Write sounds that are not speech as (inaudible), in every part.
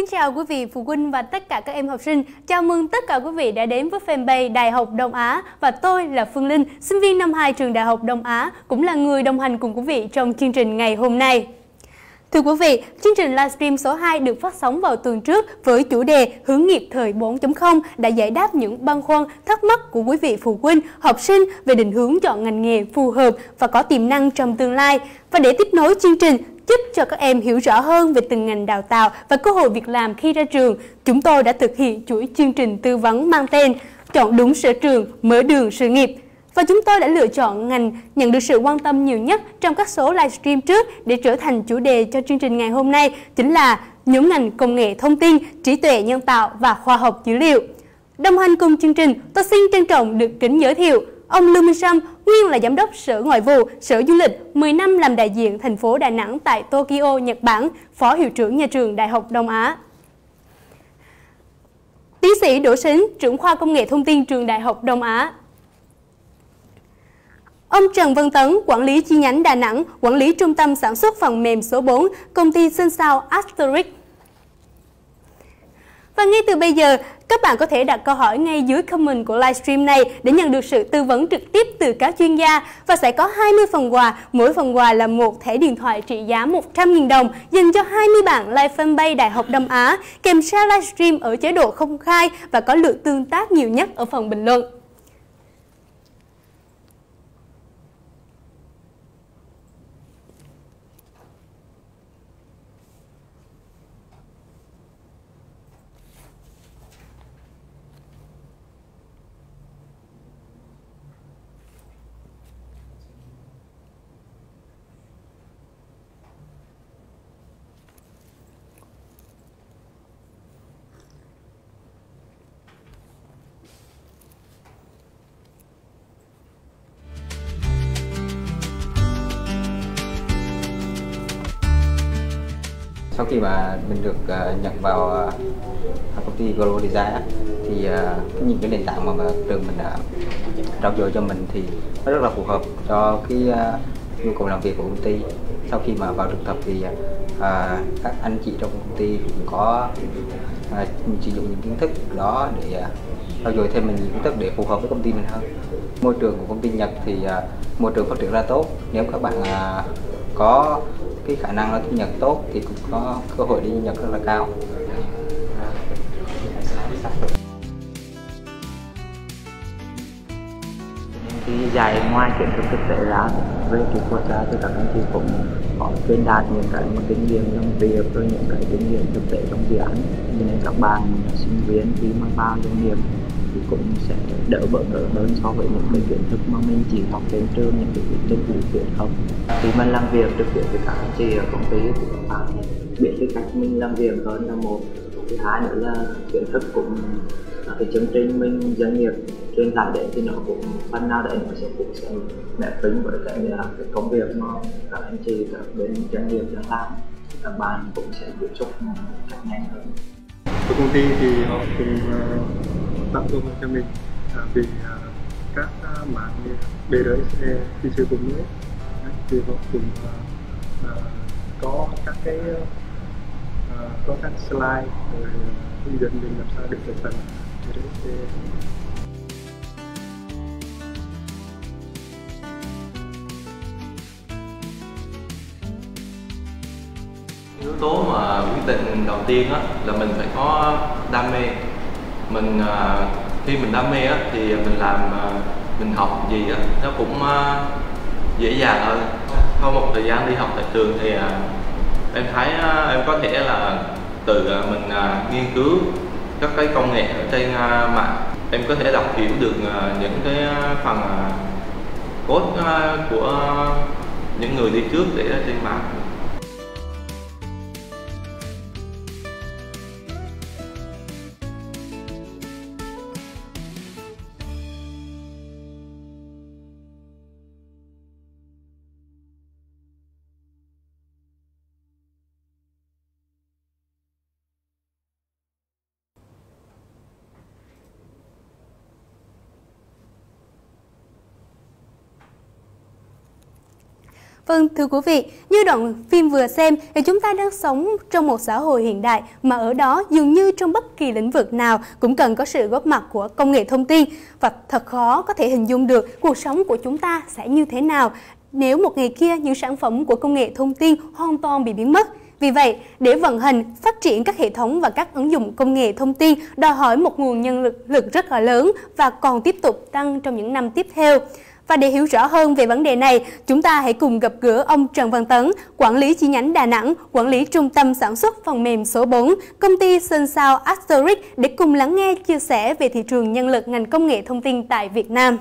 Kính chào quý vị phụ huynh và tất cả các em học sinh. Chào mừng tất cả quý vị đã đến với fanpage Đại học Đông Á và tôi là Phương Linh, sinh viên năm 2 trường Đại học Đông Á, cũng là người đồng hành cùng quý vị trong chương trình ngày hôm nay. Thưa quý vị, chương trình livestream số 2 được phát sóng vào tuần trước với chủ đề Hướng nghiệp thời 4.0 đã giải đáp những băn khoăn, thắc mắc của quý vị phụ huynh, học sinh về định hướng chọn ngành nghề phù hợp và có tiềm năng trong tương lai. Và để tiếp nối chương trình, giúp cho các em hiểu rõ hơn về từng ngành đào tạo và cơ hội việc làm khi ra trường, chúng tôi đã thực hiện chuỗi chương trình tư vấn mang tên Chọn đúng sở trường, mở đường sự nghiệp. Và chúng tôi đã lựa chọn ngành nhận được sự quan tâm nhiều nhất trong các số livestream trước để trở thành chủ đề cho chương trình ngày hôm nay chính là nhóm ngành công nghệ thông tin, trí tuệ nhân tạo và khoa học dữ liệu. Đồng hành cùng chương trình, tôi xin trân trọng được kính giới thiệu Ông Lưu Minh Sâm, nguyên là giám đốc Sở Ngoại vụ, Sở Du lịch, 10 năm làm đại diện thành phố Đà Nẵng tại Tokyo, Nhật Bản, Phó Hiệu trưởng Nhà trường Đại học Đông Á. Tiến sĩ Đỗ Sính, trưởng khoa công nghệ thông tin trường Đại học Đông Á. Ông Trần Văn Tấn, quản lý chi nhánh Đà Nẵng, quản lý trung tâm sản xuất phần mềm số 4, công ty Sinh Sao Asterix. Và ngay từ bây giờ, các bạn có thể đặt câu hỏi ngay dưới comment của livestream này để nhận được sự tư vấn trực tiếp từ các chuyên gia và sẽ có 20 phần quà, mỗi phần quà là một thẻ điện thoại trị giá 100.000 đồng dành cho 20 bạn live fanpage Đại học Đông Á, kèm share livestream ở chế độ không khai và có lượt tương tác nhiều nhất ở phần bình luận. Sau khi mà mình được uh, nhận vào uh, công ty Global Design thì uh, những cái nền tảng mà, mà trường mình đã trao dồi cho mình thì nó rất là phù hợp cho cái uh, nhu cầu làm việc của công ty. Sau khi mà vào thực tập thì uh, các anh chị trong công ty cũng có uh, sử dụng những kiến thức đó để uh, trao dồi thêm mình những kiến thức để phù hợp với công ty mình hơn. Môi trường của công ty Nhật thì uh, môi trường phát triển ra tốt. Nếu các bạn uh, có cái khả năng nó thu nhập tốt thì cũng có cơ hội đi nhập rất là cao. Thì dạy ngoài kiến thức thực tế ra, về kỹ thuật ra thì các anh chị cũng có truyền đạt những cái mà kinh nghiệm trong việc rồi những cái kinh nghiệm thực tế trong dự án. Nên các bạn sinh viên khi mà vào doanh nghiệp thì cũng sẽ đỡ bỡ ngỡ hơn so với những cái kiến thức mà mình chỉ học trên trường những cái kiến thức lý thuyết không khi mà làm việc trực tiếp với các anh chị ở công ty thì các bạn biết cái cách mình làm việc hơn là một. Thứ hai nữa là kiến thức cũng cái chương trình mình doanh nghiệp truyền tải đến thì nó cũng phần nào đấy nó sẽ cũng sẽ mẹ tính với cái, cái công việc mà các anh chị các bên doanh nghiệp đang làm. Các bạn cũng sẽ tiếp xúc cách nhanh hơn. Của công ty thì họ cũng ờ, tặng hội cho mình à, vì à, các à, mạng như khi sử dụng nữa. Thì họ cũng à, à, có các cái à, có các slide rồi à, hướng dẫn mình làm sao để thực thành BRSE yếu tố mà quyết định đầu tiên á, là mình phải có đam mê mình à, khi mình đam mê á, thì mình làm à, mình học gì á, nó cũng à, dễ dàng hơn. Sau một thời gian đi học tại trường thì à, em thấy à, em có thể là tự à, mình nghiên cứu các cái công nghệ ở trên mạng. Em có thể đọc hiểu được những cái phần code của những người đi trước để trên mạng. Vâng, thưa quý vị, như đoạn phim vừa xem thì chúng ta đang sống trong một xã hội hiện đại mà ở đó dường như trong bất kỳ lĩnh vực nào cũng cần có sự góp mặt của công nghệ thông tin và thật khó có thể hình dung được cuộc sống của chúng ta sẽ như thế nào nếu một ngày kia những sản phẩm của công nghệ thông tin hoàn toàn bị biến mất. Vì vậy, để vận hành, phát triển các hệ thống và các ứng dụng công nghệ thông tin đòi hỏi một nguồn nhân lực, lực rất là lớn và còn tiếp tục tăng trong những năm tiếp theo. Và để hiểu rõ hơn về vấn đề này, chúng ta hãy cùng gặp gỡ ông Trần Văn Tấn, quản lý chi nhánh Đà Nẵng, quản lý trung tâm sản xuất phần mềm số 4, công ty Sơn Sao Asterisk để cùng lắng nghe chia sẻ về thị trường nhân lực ngành công nghệ thông tin tại Việt Nam.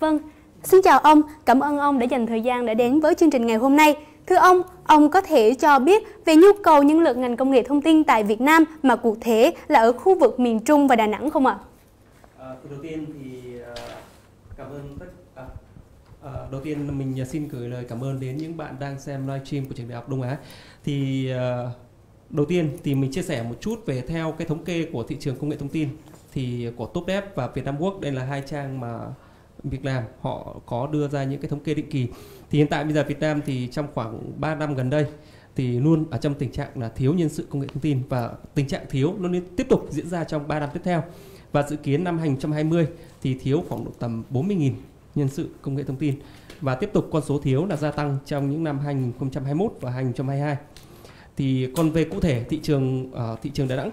Vâng, xin chào ông, cảm ơn ông đã dành thời gian để đến với chương trình ngày hôm nay. Thưa ông, ông có thể cho biết về nhu cầu nhân lực ngành công nghệ thông tin tại Việt Nam mà cụ thể là ở khu vực miền Trung và Đà Nẵng không ạ? À, đầu tiên thì uh, cảm ơn tất À, đầu tiên mình à, xin gửi lời cảm ơn đến những bạn đang xem livestream của trường đại học Đông Á. Thì ờ, đầu tiên thì mình chia sẻ một chút về theo cái thống kê của thị trường công nghệ thông tin thì của TopDev và Vietnam Work đây là hai trang mà việc làm họ có đưa ra những cái thống kê định kỳ. Thì hiện tại bây giờ Việt Nam thì trong khoảng 3 năm gần đây thì luôn ở trong tình trạng là thiếu nhân sự công nghệ thông tin và tình trạng thiếu nó tiếp tục diễn ra trong 3 năm tiếp theo. Và dự kiến năm 2020 thì thiếu khoảng độ tầm 40.000 nhân sự công nghệ thông tin và tiếp tục con số thiếu là gia tăng trong những năm 2021 và 2022. Thì còn về cụ thể thị trường uh, thị trường Đà Nẵng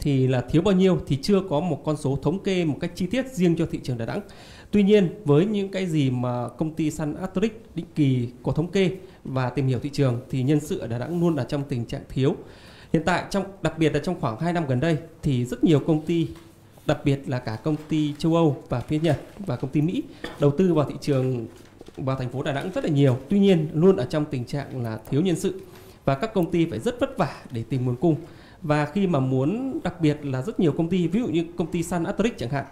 thì là thiếu bao nhiêu thì chưa có một con số thống kê một cách chi tiết riêng cho thị trường Đà Nẵng. Tuy nhiên với những cái gì mà công ty Sun Atric định kỳ có thống kê và tìm hiểu thị trường thì nhân sự ở Đà Nẵng luôn là trong tình trạng thiếu. Hiện tại trong đặc biệt là trong khoảng 2 năm gần đây thì rất nhiều công ty đặc biệt là cả công ty châu Âu và phía Nhật và công ty Mỹ đầu tư vào thị trường, vào thành phố Đà Nẵng rất là nhiều. Tuy nhiên, luôn ở trong tình trạng là thiếu nhân sự và các công ty phải rất vất vả để tìm nguồn cung. Và khi mà muốn, đặc biệt là rất nhiều công ty, ví dụ như công ty Sun Atrix chẳng hạn,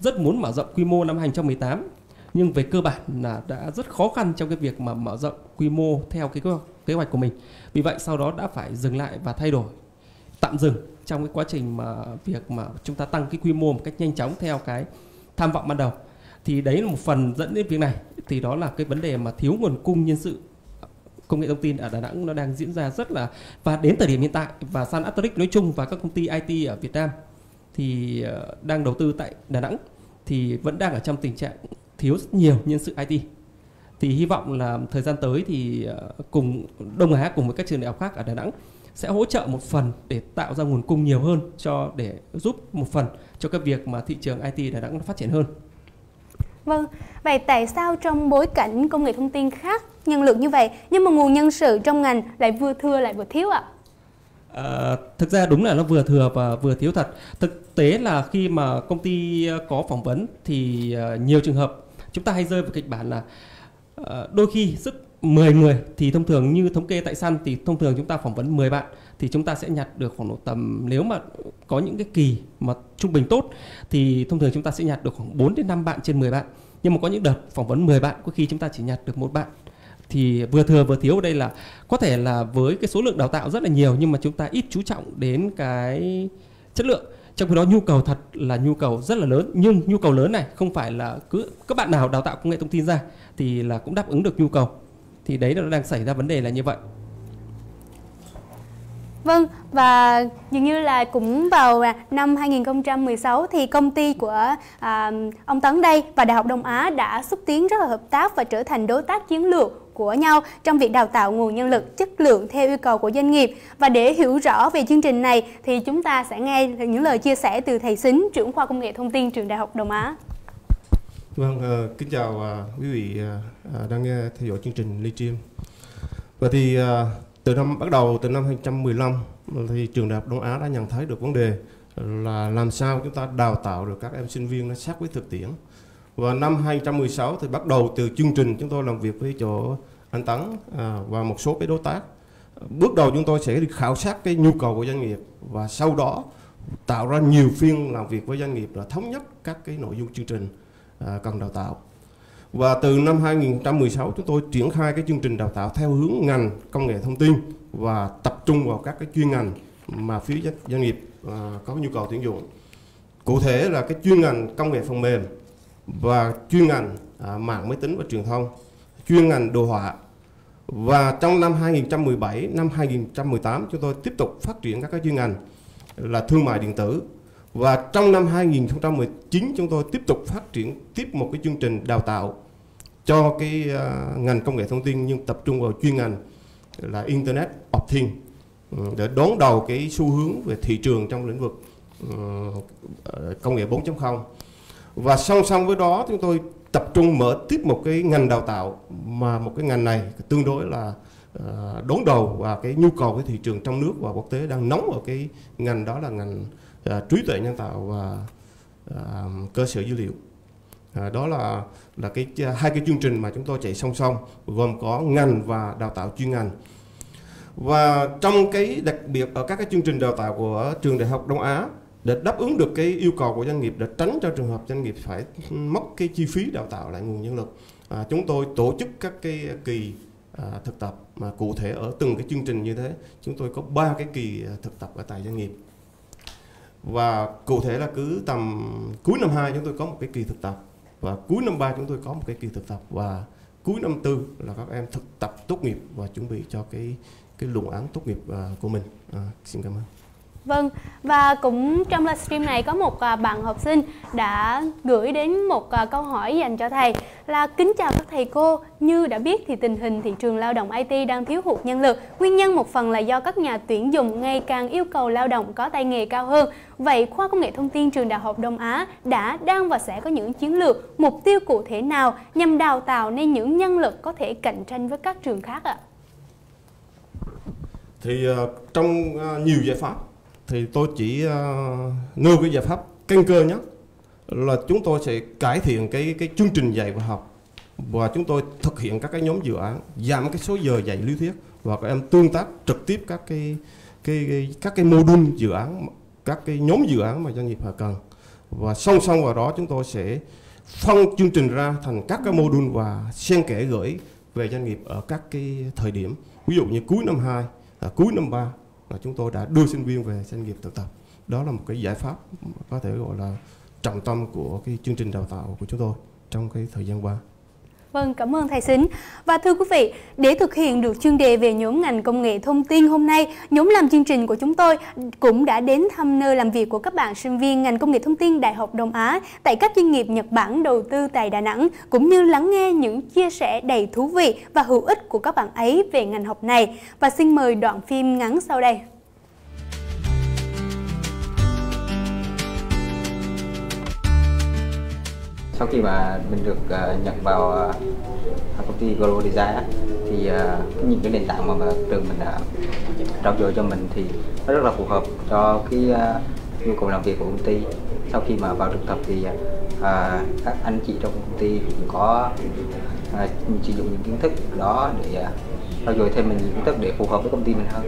rất muốn mở rộng quy mô năm 2018 nhưng về cơ bản là đã rất khó khăn trong cái việc mà mở rộng quy mô theo cái kế hoạch của mình. Vì vậy sau đó đã phải dừng lại và thay đổi, tạm dừng trong cái quá trình mà việc mà chúng ta tăng cái quy mô một cách nhanh chóng theo cái tham vọng ban đầu. Thì đấy là một phần dẫn đến việc này. Thì đó là cái vấn đề mà thiếu nguồn cung nhân sự. Công nghệ thông tin ở Đà Nẵng nó đang diễn ra rất là, và đến thời điểm hiện tại, và Sun Atric nói chung và các công ty IT ở Việt Nam thì ờ, đang đầu tư tại Đà Nẵng thì vẫn đang ở trong tình trạng thiếu rất nhiều nhân sự IT thì hy vọng là thời gian tới thì ờ, cùng Đông Á cùng với các trường đại học khác ở Đà Nẵng sẽ hỗ trợ một phần để tạo ra nguồn cung nhiều hơn cho để giúp một phần cho cái việc mà thị trường IT Đà Nẵng phát triển hơn. Vâng, vậy tại sao trong bối cảnh công nghệ thông tin khác nhân lực như vậy nhưng mà nguồn nhân sự trong ngành lại vừa thưa lại vừa thiếu ạ? À, thực ra đúng là nó vừa thừa và vừa thiếu thật. Thực tế là khi mà công ty ờ, có phỏng vấn thì ờ, nhiều trường hợp chúng ta hay rơi vào kịch bản là đôi khi rất 10 người thì thông thường như thống kê tại săn thì thông thường chúng ta phỏng vấn 10 bạn thì chúng ta sẽ nhặt được khoảng độ tầm, nếu mà có những cái kỳ mà trung bình tốt thì thông thường chúng ta sẽ nhặt được khoảng 4 đến 5 bạn trên 10 bạn. Nhưng mà có những đợt phỏng vấn 10 bạn, có khi chúng ta chỉ nhặt được một bạn. Thì vừa thừa vừa thiếu ở đây là có thể là với cái số lượng đào tạo rất là nhiều nhưng mà chúng ta ít chú trọng đến cái chất lượng trong khi đó nhu cầu thật là nhu cầu rất là lớn nhưng nhu cầu lớn này không phải là cứ, các bạn nào đào tạo công nghệ thông tin ra thì là cũng đáp ứng được nhu cầu thì đấy là nó đang xảy ra vấn đề là như vậy Vâng, và dường như là cũng vào à, năm 2016 thì công ty của à, ông Tấn đây và Đại học Đông Á đã xúc tiến rất là hợp tác và trở thành đối tác chiến lược của nhau trong việc đào tạo nguồn nhân lực chất lượng theo yêu cầu của doanh nghiệp. Và để hiểu rõ về chương trình này thì chúng ta sẽ nghe những lời chia sẻ từ thầy Xính, trưởng khoa công nghệ thông tin trường Đại học Đông Á. Vâng, uh, kính chào uh, quý vị uh, đang nghe theo dõi chương trình livestream. Và thì uh, từ năm bắt đầu từ năm 2015 thì trường đại học Đông Á đã nhận thấy được vấn đề là làm sao chúng ta đào tạo được các em sinh viên nó sát với thực tiễn. Và năm 2016 thì bắt đầu từ chương trình chúng tôi làm việc với chỗ anh Tấn à, và một số cái đối tác. Bước đầu chúng tôi sẽ đi khảo sát cái nhu cầu của doanh nghiệp và sau đó tạo ra nhiều phiên làm việc với doanh nghiệp là thống nhất các cái nội dung chương trình à, cần đào tạo. Và từ năm 2016 chúng tôi triển khai cái chương trình đào tạo theo hướng ngành công nghệ thông tin và tập trung vào các cái chuyên ngành mà phía doanh nghiệp à, có nhu cầu tuyển dụng. Cụ thể là cái chuyên ngành công nghệ phần mềm và chuyên ngành à, mạng máy tính và truyền thông, chuyên ngành đồ họa và trong năm 2017, năm 2018 chúng tôi tiếp tục phát triển các cái chuyên ngành là thương mại điện tử và trong năm 2019 chúng tôi tiếp tục phát triển tiếp một cái chương trình đào tạo cho cái uh, ngành công nghệ thông tin nhưng tập trung vào chuyên ngành là Internet of Things ừ, để đón đầu cái xu hướng về thị trường trong lĩnh vực uh, công nghệ 4.0 và song song với đó chúng tôi tập trung mở tiếp một cái ngành đào tạo mà một cái ngành này tương đối là uh, đón đầu và cái nhu cầu cái thị trường trong nước và quốc tế đang nóng ở cái ngành đó là ngành uh, trí tuệ nhân tạo và uh, cơ sở dữ liệu. À, đó là là cái hai cái chương trình mà chúng tôi chạy song song gồm có ngành và đào tạo chuyên ngành. Và trong cái đặc biệt ở các cái chương trình đào tạo của trường đại học Đông Á để đáp ứng được cái yêu cầu của doanh nghiệp để tránh cho trường hợp doanh nghiệp phải mất cái chi phí đào tạo lại nguồn nhân lực à, chúng tôi tổ chức các cái kỳ à, thực tập mà cụ thể ở từng cái chương trình như thế. Chúng tôi có ba cái kỳ thực tập ở tại doanh nghiệp và cụ thể là cứ tầm cuối năm 2 chúng tôi có một cái kỳ thực tập và cuối năm 3 chúng tôi có một cái kỳ thực tập và cuối năm tư là các em thực tập tốt nghiệp và chuẩn bị cho cái cái luận án tốt nghiệp à, của mình. À, xin cảm ơn. Vâng, và cũng trong livestream này có một à, bạn học sinh đã gửi đến một à, câu hỏi dành cho thầy là kính chào các thầy cô, như đã biết thì tình hình thị trường lao động IT đang thiếu hụt nhân lực. Nguyên nhân một phần là do các nhà tuyển dụng ngày càng yêu cầu lao động có tay nghề cao hơn. Vậy khoa công nghệ thông tin trường Đại học Đông Á đã, đang và sẽ có những chiến lược, mục tiêu cụ thể nào nhằm đào tạo nên những nhân lực có thể cạnh tranh với các trường khác ạ? Thì uh, trong uh, nhiều giải pháp thì tôi chỉ uh, nêu cái giải pháp căn cơ nhất là chúng tôi sẽ cải thiện cái cái chương trình dạy và học và chúng tôi thực hiện các cái nhóm dự án giảm cái số giờ dạy lý thuyết và các em tương tác trực tiếp các cái cái, cái các cái mô đun dự án các cái nhóm dự án mà doanh nghiệp họ cần. Và song song vào đó chúng tôi sẽ phân chương trình ra thành các cái mô đun và xen kẽ gửi về doanh nghiệp ở các cái thời điểm. Ví dụ như cuối năm 2 à, cuối năm 3 là chúng tôi đã đưa sinh viên về doanh nghiệp thực tập. Đó là một cái giải pháp có thể gọi là trọng tâm của cái chương trình đào tạo của chúng tôi trong cái thời gian qua. Vâng, cảm ơn thầy Sính. Và thưa quý vị, để thực hiện được chuyên đề về nhóm ngành công nghệ thông tin hôm nay, nhóm làm chương trình của chúng tôi cũng đã đến thăm nơi làm việc của các bạn sinh viên ngành công nghệ thông tin Đại học Đông Á tại các doanh nghiệp Nhật Bản đầu tư tại Đà Nẵng, cũng như lắng nghe những chia sẻ đầy thú vị và hữu ích của các bạn ấy về ngành học này. Và xin mời đoạn phim ngắn sau đây. Sau khi mà mình được ờ, uh, nhận vào uh, công ty Global Design thì uh, những cái nền tảng mà, mà trường mình đã trao dồi cho mình thì nó rất là phù hợp cho cái uh, nhu cầu làm việc của công ty. Sau khi mà vào thực tập thì uh, các anh chị trong công ty cũng có uh, sử dụng những kiến thức đó để uh, trao dồi thêm mình những kiến thức để phù hợp với công ty mình hơn.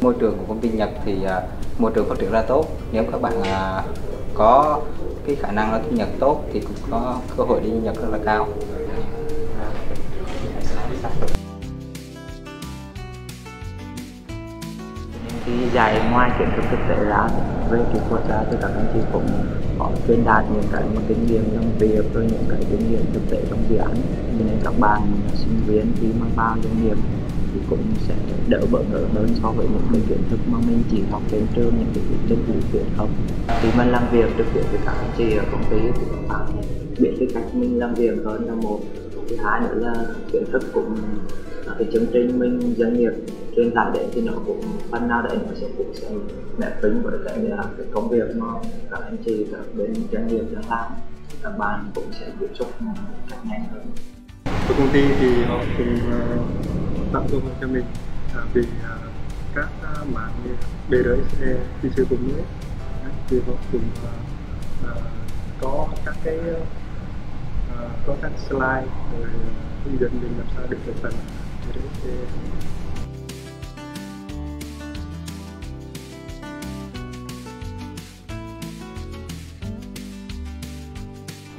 Môi trường của công ty Nhật thì uh, môi trường phát triển ra tốt. Nếu các bạn uh, có cái khả năng nó thu nhập tốt thì cũng có cơ hội đi nhập rất là cao. Thì dạy ngoài kiến thức thực tế ra, về kỹ thuật ra thì các anh chị cũng có truyền đạt những cái kinh nghiệm trong việc rồi những cái kinh nghiệm thực tế trong dự án. Nên các bạn sinh viên khi mà vào doanh nghiệp thì cũng sẽ đỡ bỡ ngỡ hơn so với những cái kiến thức mà mình chỉ học trên trường, những cái kiến thức lý thuyết không. Khi mà làm việc trực tiếp với các anh chị ở công ty thì các bạn biết cái cách mình làm việc hơn là một. Thứ hai nữa là kiến thức cũng à, cái chương trình mình, doanh nghiệp truyền tải đến thì nó cũng, phần nào đấy nó sẽ cũng sẽ mẹ tính với cái là cái công việc mà các anh chị các bên doanh nghiệp đang làm. Các bạn cũng sẽ tiếp xúc cách nhanh hơn. Của công ty thì họ cũng à, tặng hội cho mình à, vì à, các à, mạng như BRSE khi sử dụng thì họ cũng à, à, có các cái à, à có các slide rồi hướng dẫn mình làm sao được cái phần BRSE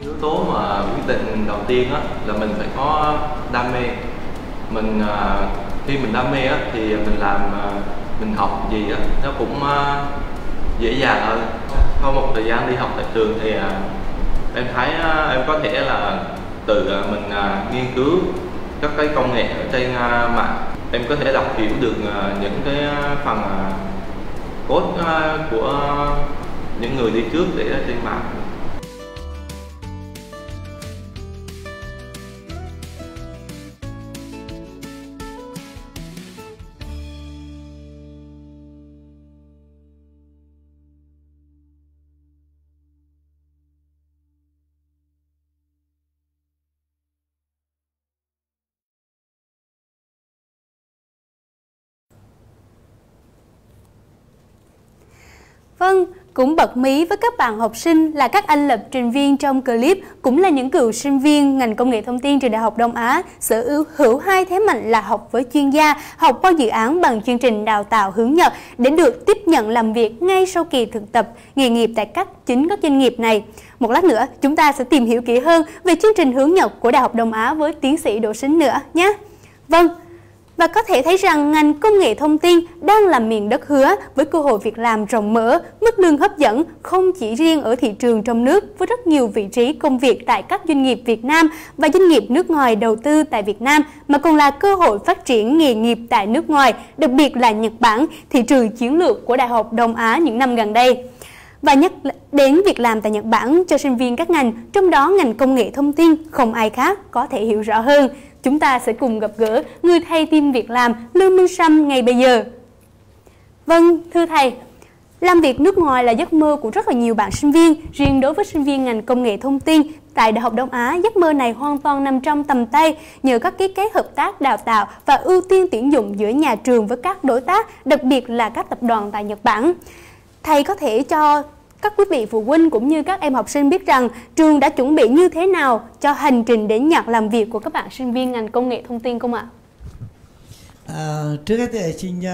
yếu tố mà quyết định đầu tiên á, là mình phải có đam mê mình uh, khi mình đam mê á, thì mình làm uh, mình học gì á, nó cũng uh, dễ dàng hơn. Sau một thời gian đi học tại trường thì em thấy em có thể là tự mình nghiên cứu các cái công nghệ ở trên mạng. Em có thể đọc hiểu được những cái phần code của những người đi trước để trên mạng. Vâng, cũng bật mí với các bạn học sinh là các anh lập trình viên trong clip cũng là những cựu sinh viên ngành công nghệ thông tin trường Đại học Đông Á sở hữu, hữu hai thế mạnh là học với chuyên gia, học qua dự án bằng chương trình đào tạo hướng Nhật để được tiếp nhận làm việc ngay sau kỳ thực tập nghề nghiệp tại các chính các doanh nghiệp này. Một lát nữa chúng ta sẽ tìm hiểu kỹ hơn về chương trình hướng Nhật của Đại học Đông Á với tiến sĩ Đỗ Sính nữa nhé. Vâng, và có thể thấy rằng ngành công nghệ thông tin đang là miền đất hứa với cơ hội việc làm rộng mở, mức lương hấp dẫn không chỉ riêng ở thị trường trong nước với rất nhiều vị trí công việc tại các doanh nghiệp Việt Nam và doanh nghiệp nước ngoài đầu tư tại Việt Nam mà còn là cơ hội phát triển nghề nghiệp tại nước ngoài, đặc biệt là Nhật Bản, thị trường chiến lược của Đại học Đông Á những năm gần đây và nhắc đến việc làm tại Nhật Bản cho sinh viên các ngành, trong đó ngành công nghệ thông tin không ai khác có thể hiểu rõ hơn. Chúng ta sẽ cùng gặp gỡ người thầy tim việc làm Lương Minh Sâm ngày bây giờ. Vâng, thưa thầy, làm việc nước ngoài là giấc mơ của rất là nhiều bạn sinh viên. Riêng đối với sinh viên ngành công nghệ thông tin tại Đại học Đông Á, giấc mơ này hoàn toàn nằm trong tầm tay nhờ các ký kết hợp tác đào tạo và ưu tiên tuyển dụng giữa nhà trường với các đối tác, đặc biệt là các tập đoàn tại Nhật Bản. Thầy có thể cho các quý vị phụ huynh cũng như các em học sinh biết rằng trường đã chuẩn bị như thế nào cho hành trình đến Nhật làm việc của các bạn sinh viên ngành công nghệ thông tin không ạ? À, trước hết thì xin uh,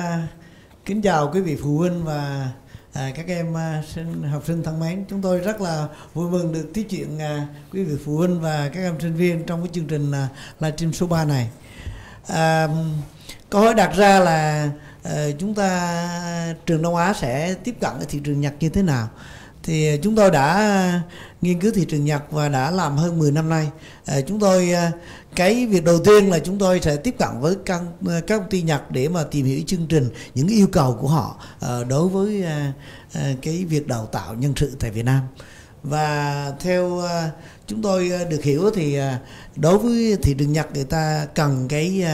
kính chào quý vị phụ huynh và à, các em à, sinh học sinh thân mến chúng tôi rất là vui mừng được tiếp chuyện à, quý vị phụ huynh và các em sinh viên trong cái chương trình à, livestream số 3 này à, câu hỏi đặt ra là Ờ, chúng ta trường Đông Á sẽ tiếp cận thị trường Nhật như thế nào? Thì ờ, chúng tôi đã ờ, nghiên cứu thị trường Nhật và đã làm hơn 10 năm nay. Chúng tôi cái việc đầu tiên là chúng tôi sẽ tiếp cận với các, các công ty Nhật để mà tìm hiểu chương trình những yêu cầu của họ đối với cái việc đào tạo nhân sự tại Việt Nam. Và theo chúng tôi được hiểu thì đối với thị trường Nhật người ta cần cái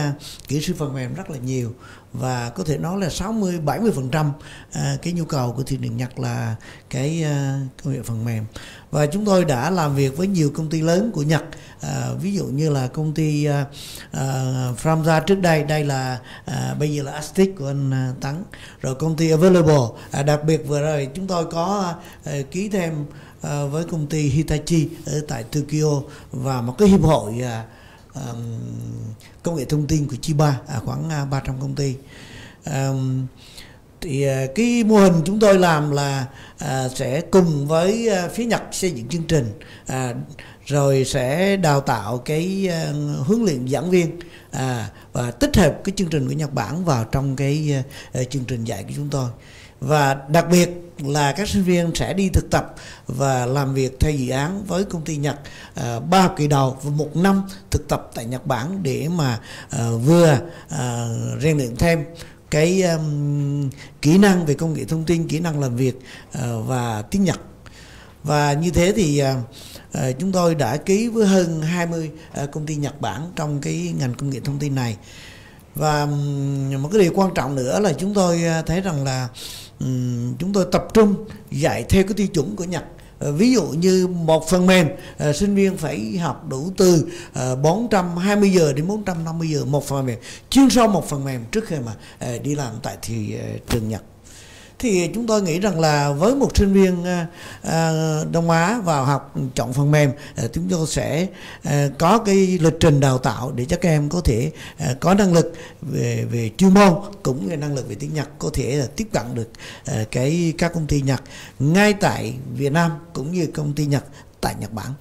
kỹ sư phần mềm rất là nhiều và có thể nói là 60 70 phần trăm à, cái nhu cầu của thị trường Nhật là cái à, công nghệ phần mềm. Và chúng tôi đã làm việc với nhiều công ty lớn của Nhật à, ví dụ như là công ty à, à, Framza trước đây đây là à, bây giờ là Astic của anh à, Tấn rồi công ty Available à, đặc biệt vừa rồi chúng tôi có à, à ký thêm à, với công ty Hitachi ở tại Tokyo và một cái hiệp hội à, à, công nghệ thông tin của Chiba à, khoảng à, 300 công ty. À, thì cái mô hình chúng tôi làm là à, sẽ cùng với à, phía Nhật xây dựng chương trình à, rồi sẽ đào tạo cái à, huấn luyện giảng viên à, và tích hợp cái chương trình của Nhật Bản vào trong cái à, chương trình dạy của chúng tôi và đặc biệt là các sinh viên sẽ đi thực tập và làm việc theo dự án với công ty Nhật à, ba học kỳ đầu và một năm thực tập tại Nhật Bản để mà à, vừa à, rèn luyện thêm cái um, kỹ năng về công nghệ thông tin kỹ năng làm việc uh, và tiếng Nhật. Và như thế thì uh, uh, chúng tôi đã ký với hơn 20 uh, công ty Nhật Bản trong cái ngành công nghệ thông tin này và một cái điều quan trọng nữa là chúng tôi à, thấy rằng là chúng tôi tập trung dạy theo cái tiêu chuẩn của Nhật. Ờ, ví dụ như một phần mềm ờ, sinh viên phải học đủ từ ờ, 420 giờ đến 450 giờ một phần mềm, chuyên sâu một phần mềm trước khi mà đi làm tại thì trường Nhật thì chúng tôi nghĩ rằng là với một sinh viên à, à, Đông Á vào học chọn phần mềm à, chúng tôi sẽ có cái lịch trình đào tạo để cho các em có thể có năng lực về về chuyên môn cũng như năng lực về tiếng Nhật, có thể là tiếp cận được cái các công ty Nhật ngay tại Việt Nam cũng như công ty Nhật tại Nhật Bản.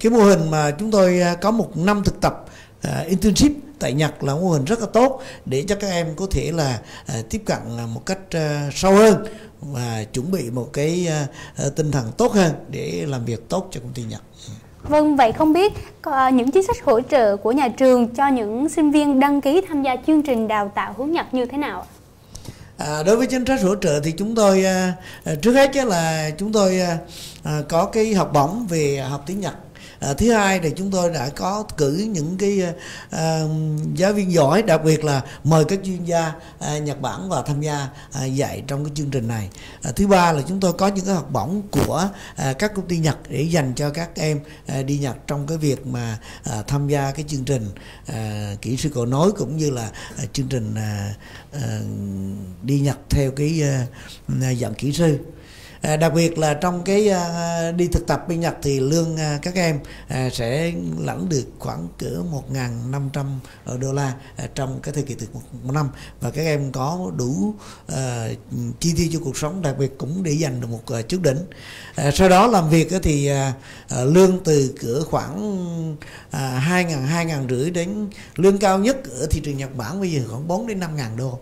Cái mô hình mà chúng tôi có một năm thực tập internship tại Nhật là mô hình rất là tốt để cho các em có thể là uh, tiếp cận một cách uh, sâu hơn và chuẩn bị một cái tinh thần tốt hơn để làm việc tốt cho công ty Nhật. Vâng, vậy không biết những chính sách hỗ trợ của nhà trường cho những sinh viên đăng ký tham gia chương trình đào tạo hướng Nhật như thế nào? À, đối với chính sách hỗ trợ thì chúng tôi à, trước hết là chúng tôi à, có cái học bổng về học tiếng Nhật à, thứ hai thì chúng tôi đã có cử những cái à, à, giáo viên giỏi đặc biệt là mời các chuyên gia à, Nhật Bản vào tham gia à, dạy trong cái chương trình này. À, thứ ba là chúng tôi có những cái học bổng của à, các công ty Nhật để dành cho các em à, đi Nhật trong cái việc mà à, tham gia cái chương trình à, kỹ sư cầu nối cũng như là à, chương trình à, à, đi Nhật theo cái à, à dạng kỹ sư. À, đặc biệt là trong cái à, đi thực tập bên Nhật thì lương à, các em à, sẽ lãnh được khoảng cỡ 1.500 ờ, đô la à, trong cái thời kỳ từ một, một năm. Và các em có đủ à, chi tiêu cho cuộc sống đặc biệt cũng để dành được một à, chút đỉnh. À, sau đó làm việc thì à, à, lương từ cửa khoảng à, 2 ngàn hai ngàn rưỡi đến lương cao nhất ở thị trường Nhật Bản bây giờ khoảng 4 đến 5 ngàn đô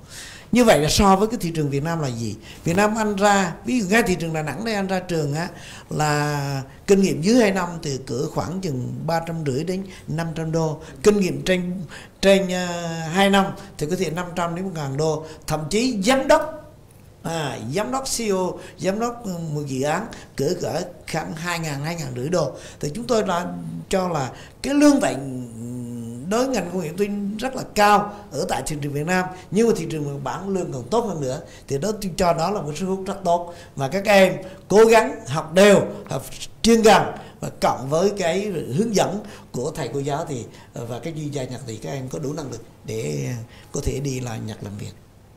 như vậy là so với cái thị trường Việt Nam là gì? Việt Nam anh ra ví dụ ngay thị trường Đà Nẵng đây anh ra trường á là kinh nghiệm dưới 2 năm thì cỡ khoảng chừng ba trăm rưỡi đến 500 đô. Kinh nghiệm trên trên ờ, uh, 2 năm thì có thể 500 đến 1 ngàn đô. Thậm chí giám đốc à, giám đốc CEO giám đốc ờ, một dự án cỡ cỡ khoảng 2 ngàn 2 ngàn rưỡi đô. Thì chúng tôi đã cho là cái lương vậy đối với ngành công nghiệp tin rất là cao ở tại thị trường Việt Nam nhưng mà thị trường Nhật Bản lương còn tốt hơn nữa thì đó tôi cho đó là một sức hút rất tốt và các em cố gắng học đều học chuyên ngành và cộng với cái hướng dẫn của thầy cô giáo thì và cái chuyên gia Nhật thì các em có đủ năng lực để có thể đi là Nhật làm việc.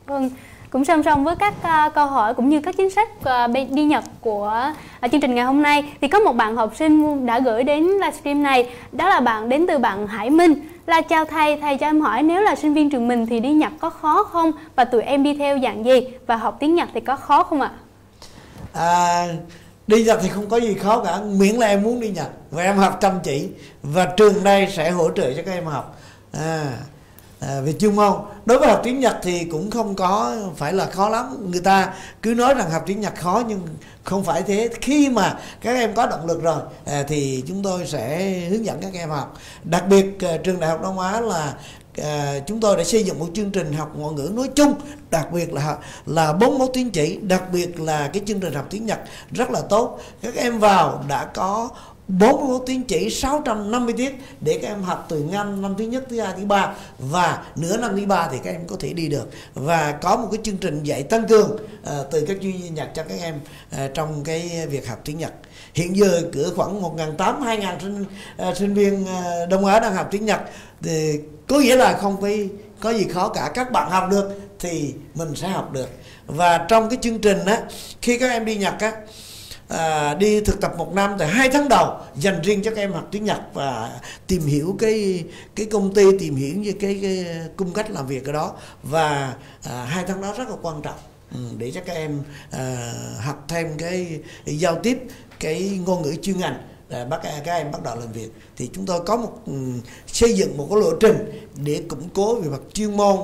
Vâng, cũng song song với các uh, câu hỏi cũng như các chính sách uh, đi Nhật của uh, chương trình ngày hôm nay thì có một bạn học sinh đã gửi đến livestream này đó là bạn đến từ bạn Hải Minh là chào thầy thầy cho em hỏi nếu là sinh viên trường mình thì đi Nhật có khó không? Và tụi em đi theo dạng gì? Và học tiếng Nhật thì có khó không ạ? À? đi Nhật thì không có gì khó cả. Miễn là em muốn đi Nhật. Và em học chăm chỉ. Và trường đây sẽ hỗ trợ cho các em học. À, à, về chuyên môn đối với học tiếng Nhật thì cũng không có phải là khó lắm. Người ta cứ nói rằng học tiếng Nhật khó nhưng không phải thế. Khi mà các em có động lực rồi à, thì chúng tôi sẽ hướng dẫn các em học. Đặc biệt à, trường đại học Đông Á là à, chúng tôi đã xây dựng một chương trình học ngoại ngữ nói chung đặc biệt là là bốn mẫu tín chỉ đặc biệt là cái chương trình học tiếng Nhật rất là tốt. Các em vào đã có 41 tín chỉ 650 tiết để các em học từ ngành năm thứ nhất, thứ hai, thứ ba. Và nửa năm thứ ba thì các em có thể đi được. Và có một cái chương trình dạy tăng cường uh, từ các chuyên gia Nhật cho các em uh, trong cái việc học tiếng Nhật. Hiện giờ cửa khoảng 1.800 2.000 sinh uh, sinh viên uh, Đông Á đang học tiếng Nhật. Thì có nghĩa là không phải có gì khó cả. Các bạn học được thì mình sẽ học được. Và trong cái chương trình á khi các em đi Nhật á à, đi thực tập một năm thì hai tháng đầu dành riêng cho các em học tiếng Nhật và tìm hiểu cái cái công ty tìm hiểu như cái, cái cung cách làm việc ở đó. Và à, hai tháng đó rất là quan trọng ừ, để cho các em à, học thêm cái, cái giao tiếp cái ngôn ngữ chuyên ngành để bắt các em bắt đầu làm việc. Thì chúng tôi có một um, xây dựng một cái lộ trình để củng cố về mặt chuyên môn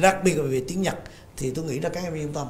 đặc biệt là về tiếng Nhật. Thì tôi nghĩ là các em yên tâm.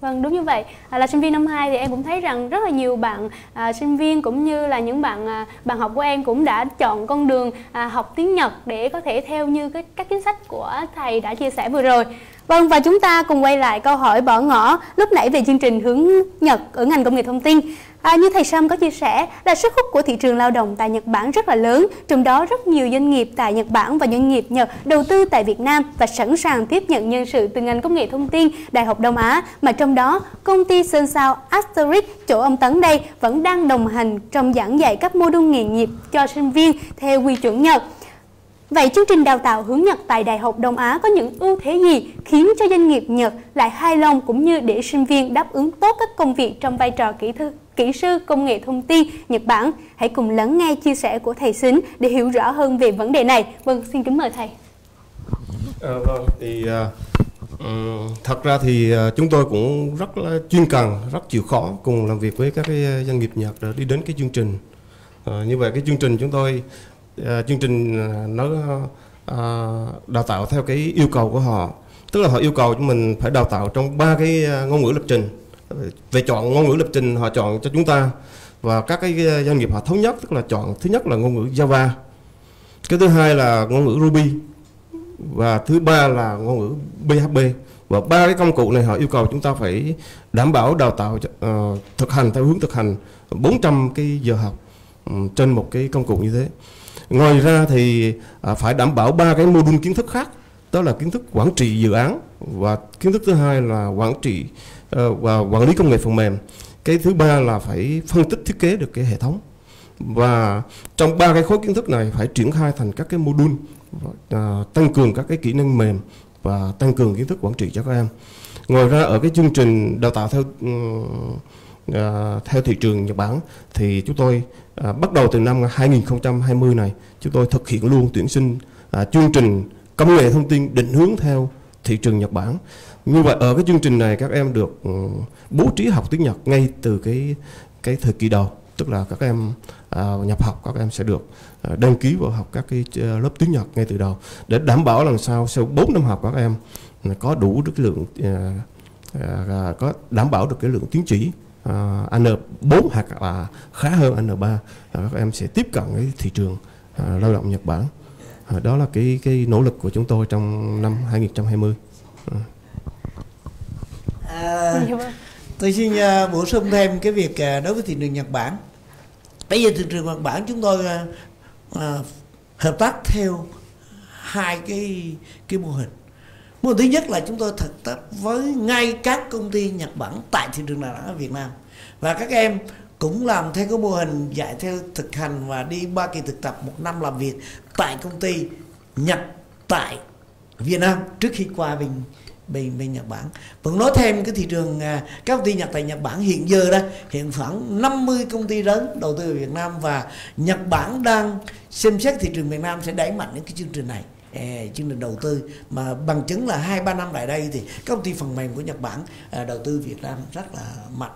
Vâng đúng như vậy à, là sinh viên năm 2 thì em cũng thấy rằng rất là nhiều bạn à, sinh viên cũng như là những bạn à, bạn học của em cũng đã chọn con đường à, học tiếng Nhật để có thể theo như cái, các chính sách của thầy đã chia sẻ vừa rồi. Vâng và chúng ta cùng quay lại câu hỏi bỏ ngỏ lúc nãy về chương trình hướng Nhật ở ngành công nghệ thông tin. À, như thầy Sam có chia sẻ là sức hút của thị trường lao động tại Nhật Bản rất là lớn, trong đó rất nhiều doanh nghiệp tại Nhật Bản và doanh nghiệp Nhật đầu tư tại Việt Nam và sẵn sàng tiếp nhận nhân sự từ ngành công nghệ thông tin Đại học Đông Á, mà trong đó công ty Sơn Sao Asterix chỗ ông Tấn đây vẫn đang đồng hành trong giảng dạy các mô đun nghề nghiệp cho sinh viên theo quy chuẩn Nhật. Vậy chương trình đào tạo hướng Nhật tại Đại học Đông Á có những ưu thế gì khiến cho doanh nghiệp Nhật lại hài lòng cũng như để sinh viên đáp ứng tốt các công việc trong vai trò kỹ thư, kỹ sư công nghệ thông tin Nhật Bản? Hãy cùng lắng nghe chia sẻ của thầy Xính để hiểu rõ hơn về vấn đề này. Vâng, xin kính mời thầy. À, vâng, thì uh, thật ra thì ờ, chúng tôi cũng rất là chuyên cần, rất chịu khó cùng làm việc với các cái doanh nghiệp Nhật để đi đến cái chương trình. À, như vậy cái chương trình chúng tôi à, chương trình nó à, đào tạo theo cái yêu cầu của họ tức là họ yêu cầu chúng mình phải đào tạo trong ba cái ngôn ngữ lập trình về chọn ngôn ngữ lập trình họ chọn cho chúng ta. Và các cái ờ, doanh nghiệp họ thống nhất tức là chọn thứ nhất là ngôn ngữ Java. Cái thứ hai là ngôn ngữ Ruby. Và thứ ba là ngôn ngữ PHP và ba cái công cụ này họ yêu cầu chúng ta phải đảm bảo đào tạo uh, thực hành theo hướng thực hành 400 cái giờ học um, trên một cái công cụ như thế. Ngoài ra thì uh, phải đảm bảo ba cái mô đun kiến thức khác đó là kiến thức quản trị dự án và kiến thức thứ hai là quản trị Ờ, và quản lý công nghệ phần mềm cái thứ ba là phải phân tích thiết kế được cái hệ thống và trong ba cái khối kiến thức này phải triển khai thành các cái module uh, tăng cường các cái kỹ năng mềm và tăng cường kiến thức quản trị cho các em. Ngoài ra ở cái chương trình đào tạo theo ừ, à, theo thị trường Nhật Bản thì chúng tôi à, bắt đầu từ năm 2020 này chúng tôi thực hiện luôn tuyển sinh à, chương trình công nghệ thông tin định hướng theo thị trường Nhật Bản. Như vậy ở cái chương trình này các em được ừ, bố trí học tiếng Nhật ngay từ cái cái thời kỳ đầu, tức là các em à, nhập học các em sẽ được à, đăng ký vào học các cái ờ, lớp tiếng Nhật ngay từ đầu để đảm bảo làm sao sau 4 năm học các em có đủ được lượng à, à, à, có đảm bảo được cái lượng tiếng chỉ à, N4 hoặc là khá hơn N3 à, các em sẽ tiếp cận cái thị trường à, lao động Nhật Bản. à, đó là cái cái nỗ lực của chúng tôi trong năm 2020. à. À, tôi xin uh, bổ sung thêm cái việc uh, đối với thị trường Nhật Bản. Bây giờ thị trường Nhật Bản chúng tôi uh, hợp tác theo hai cái cái mô hình. Mô hình thứ nhất là chúng tôi hợp tác với ngay các công ty Nhật Bản tại thị trường Đà Nẵng ở Việt Nam. Và các em cũng làm theo cái mô hình dạy theo thực hành và đi ba kỳ thực tập một năm làm việc tại công ty Nhật tại Việt Nam trước khi qua bên bên bên Nhật Bản. Vẫn nói thêm cái thị trường à, các công ty Nhật tại Nhật Bản hiện giờ đó hiện khoảng 50 công ty lớn đầu tư ở Việt Nam và Nhật Bản đang xem xét thị trường Việt Nam sẽ đẩy mạnh những cái chương trình này. À, chương trình đầu tư mà bằng chứng là hai ba năm lại đây thì các công ty phần mềm của Nhật Bản à, đầu tư Việt Nam rất là mạnh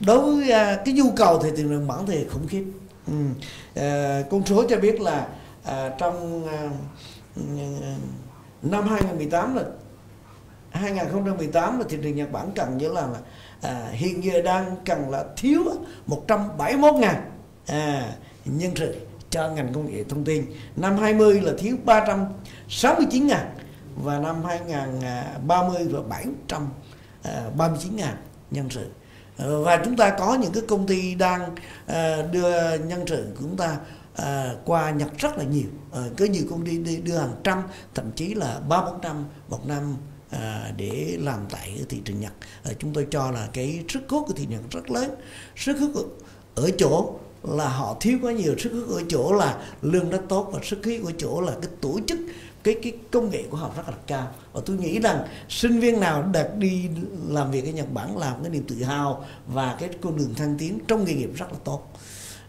đối với à, cái nhu cầu thì thị trường Nhật Bản thì khủng khiếp ừ. à, con số cho biết là à, trong à, ừ, năm 2018 là 2018 là thị trường Nhật Bản cần như là à, hiện giờ đang cần là thiếu 171 ngàn à, nhân sự cho ngành công nghệ thông tin. Năm 20 là thiếu 369 ngàn và năm 2030 là 739 à, ngàn nhân sự. Và chúng ta có những cái công ty đang à, đưa nhân sự của chúng ta à, qua Nhật rất là nhiều. À, có nhiều công ty đưa hàng trăm thậm chí là ba bốn trăm một năm à, để làm tại thị trường Nhật. À, chúng tôi cho là cái sức hút của thị trường Nhật rất lớn. Sức hút ở chỗ là họ thiếu quá nhiều sức hút ở chỗ là lương rất tốt và sức hút ở chỗ là cái tổ chức cái cái công nghệ của họ rất là cao. Và tôi nghĩ rằng sinh viên nào đạt đi làm việc ở Nhật Bản làm cái niềm tự hào và cái con đường thăng tiến trong nghề nghiệp rất là tốt.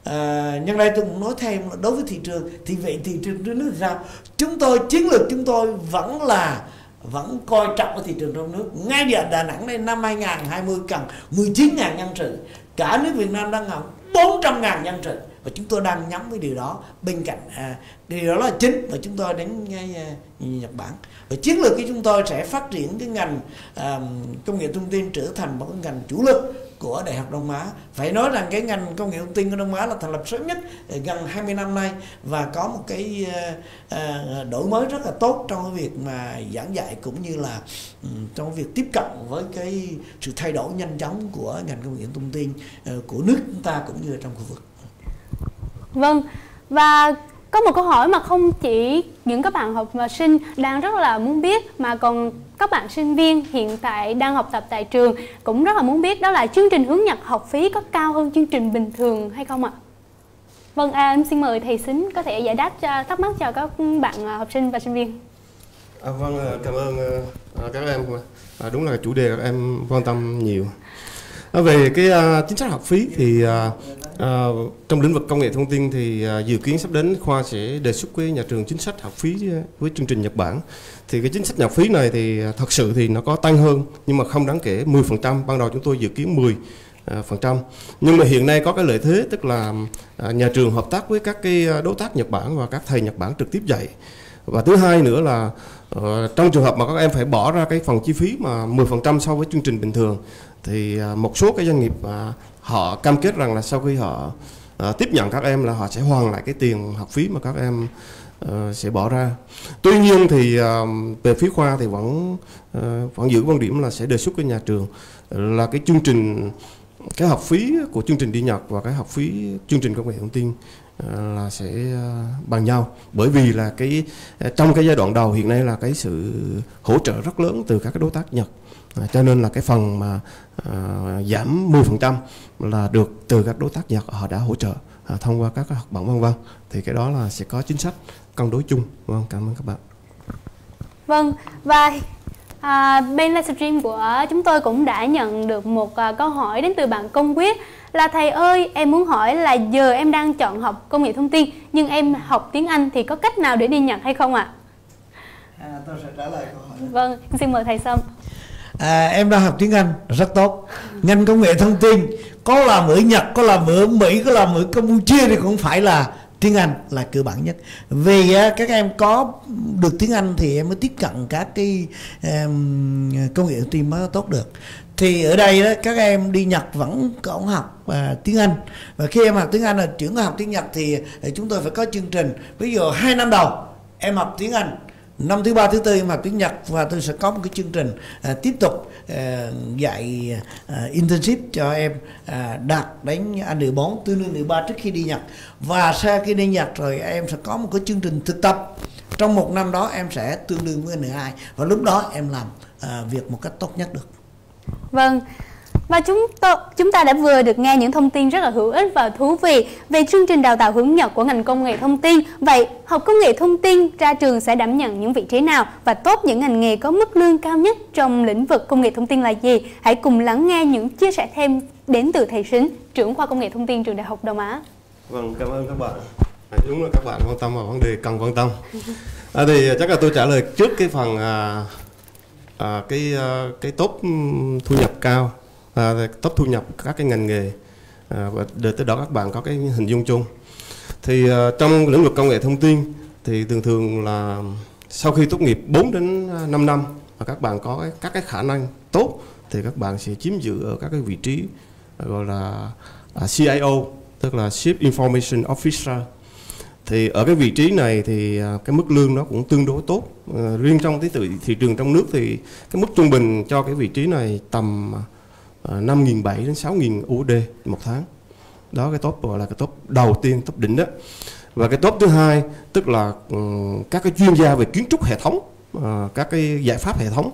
À, nhân đây tôi cũng nói thêm là đối với thị trường thì vậy thị trường trong nước sao? Chúng tôi chiến lược chúng tôi vẫn là vẫn coi trọng cái thị trường trong nước. Ngay giờ Đà Nẵng đây năm 2020 cần 19.000 nhân sự. Cả nước Việt Nam đang học 400.000 nhân sự. Và chúng tôi đang nhắm cái điều đó bên cạnh à, điều đó là chính. Và chúng tôi đến ngay à, Nhật Bản. Và chiến lược của chúng tôi sẽ phát triển cái ngành à, công nghệ thông tin trở thành một cái ngành chủ lực của Đại học Đông Á. Phải nói rằng cái ngành công nghệ thông tin của Đông Á là thành lập sớm nhất gần 20 năm nay và có một cái ờ, ờ, đổi mới rất là tốt trong cái việc mà giảng dạy cũng như là ừ, trong việc tiếp cận với cái sự thay đổi nhanh chóng của ngành công nghệ thông tin ờ, của nước chúng ta cũng như trong khu vực. Vâng, và có một câu hỏi mà không chỉ những các bạn học sinh đang rất là muốn biết mà còn các bạn sinh viên hiện tại đang học tập tại trường cũng rất là muốn biết đó là chương trình hướng Nhật học phí có cao hơn chương trình bình thường hay không ạ? Vâng, à, em xin mời thầy Xính có thể giải đáp cho thắc mắc cho các bạn à, học sinh và sinh viên. À, vâng, à, cảm ơn à, à, các em. À, đúng là chủ đề các em quan tâm nhiều. À, về cái uh, chính sách học phí thì uh, uh, trong lĩnh vực công nghệ thông tin thì uh, dự kiến sắp đến khoa sẽ đề xuất với nhà trường chính sách học phí với chương trình Nhật Bản. Thì cái chính sách học phí này thì thật sự thì nó có tăng hơn nhưng mà không đáng kể 10% ban đầu chúng tôi dự kiến 10 phần trăm. Nhưng mà hiện nay có cái lợi thế tức là nhà trường hợp tác với các cái đối tác Nhật Bản và các thầy Nhật Bản trực tiếp dạy. Và thứ hai nữa là ờ, trong trường hợp mà các em phải bỏ ra cái phần chi phí mà 10% so với chương trình bình thường thì à, một số cái doanh nghiệp à, họ cam kết rằng là sau khi họ à, tiếp nhận các em là họ sẽ hoàn lại cái tiền học phí mà các em ờ, sẽ bỏ ra. Tuy nhiên thì về phía khoa thì vẫn ờ, vẫn giữ quan điểm là sẽ đề xuất với nhà trường là cái chương trình, cái học phí của chương trình đi Nhật và cái học phí chương trình công nghệ thông tin là sẽ ờ, bằng nhau. Bởi vì là cái ờ, trong cái giai đoạn đầu hiện nay là cái sự hỗ trợ rất lớn từ các cái đối tác Nhật. À, cho nên là cái phần mà à, giảm 10% là được từ các đối tác Nhật họ đã hỗ trợ à, thông qua các học bổng vân vân. Thì cái đó là sẽ có chính sách cân đối chung. Vâng cảm ơn các bạn. Vâng và à, bên livestream của chúng tôi cũng đã nhận được một à, câu hỏi đến từ bạn công quyết là thầy ơi em muốn hỏi là giờ em đang chọn học công nghệ thông tin nhưng em học tiếng Anh thì có cách nào để đi Nhật hay không ạ? À? À, tôi sẽ trả lời câu hỏi. Vâng, xin mời thầy Sâm. À, em đang học tiếng Anh rất tốt ngành công nghệ thông tin có làm ở Nhật có làm ở Mỹ có làm ở Campuchia thì cũng phải là tiếng Anh là cơ bản nhất. Vì à, các em có được tiếng Anh thì em mới tiếp cận các cái um, công nghệ thông tin mới tốt được. Thì ở đây đó các em đi Nhật vẫn còn học uh, tiếng Anh. Và khi em học tiếng Anh là chuyển học tiếng Nhật thì à, chúng tôi phải có chương trình. Ví dụ hai năm đầu em học tiếng Anh năm thứ ba thứ tư em học tiếng Nhật và tôi sẽ có một cái chương trình à, tiếp tục à, dạy à, internship cho em à, đạt đến anh nửa bốn tương đương nửa ba trước khi đi Nhật. Và sau khi đi Nhật rồi em sẽ có một cái chương trình thực tập. Trong một năm đó em sẽ tương đương với nửa hai và lúc đó em làm à, việc một cách tốt nhất được. Vâng và chúng tôi, chúng ta đã vừa được nghe những thông tin rất là hữu ích và thú vị về chương trình đào tạo hướng Nhật của ngành công nghệ thông tin. Vậy, học công nghệ thông tin ra trường sẽ đảm nhận những vị trí nào và tốt những ngành nghề có mức lương cao nhất trong lĩnh vực công nghệ thông tin là gì? Hãy cùng lắng nghe những chia sẻ thêm đến từ thầy Sính, trưởng khoa công nghệ thông tin trường Đại học Đông Á. Vâng, cảm ơn các bạn. Đúng là các bạn quan tâm vào vấn đề cần quan tâm. À, thì à, chắc là tôi trả lời trước cái phần à, à, cái à, cái tốt thu nhập cao à, top thu nhập các cái ngành nghề. À, và để tới đó các bạn có cái hình dung chung. Thì à, trong lĩnh vực công nghệ thông tin thì thường thường là sau khi tốt nghiệp 4 đến 5 năm và các bạn có cái, các cái khả năng tốt thì các bạn sẽ chiếm giữ ở các cái vị trí à, gọi là à, CIO tức là Chief Information Officer. Thì ở cái vị trí này thì à, cái mức lương nó cũng tương đối tốt. À, riêng trong cái thị, thị trường trong nước thì cái mức trung bình cho cái vị trí này tầm 5.700 đến 6.000 USD một tháng. Đó cái top gọi là cái top đầu tiên top đỉnh đó. Và cái top thứ hai tức là um, các cái chuyên gia về kiến trúc hệ thống uh, các cái giải pháp hệ thống.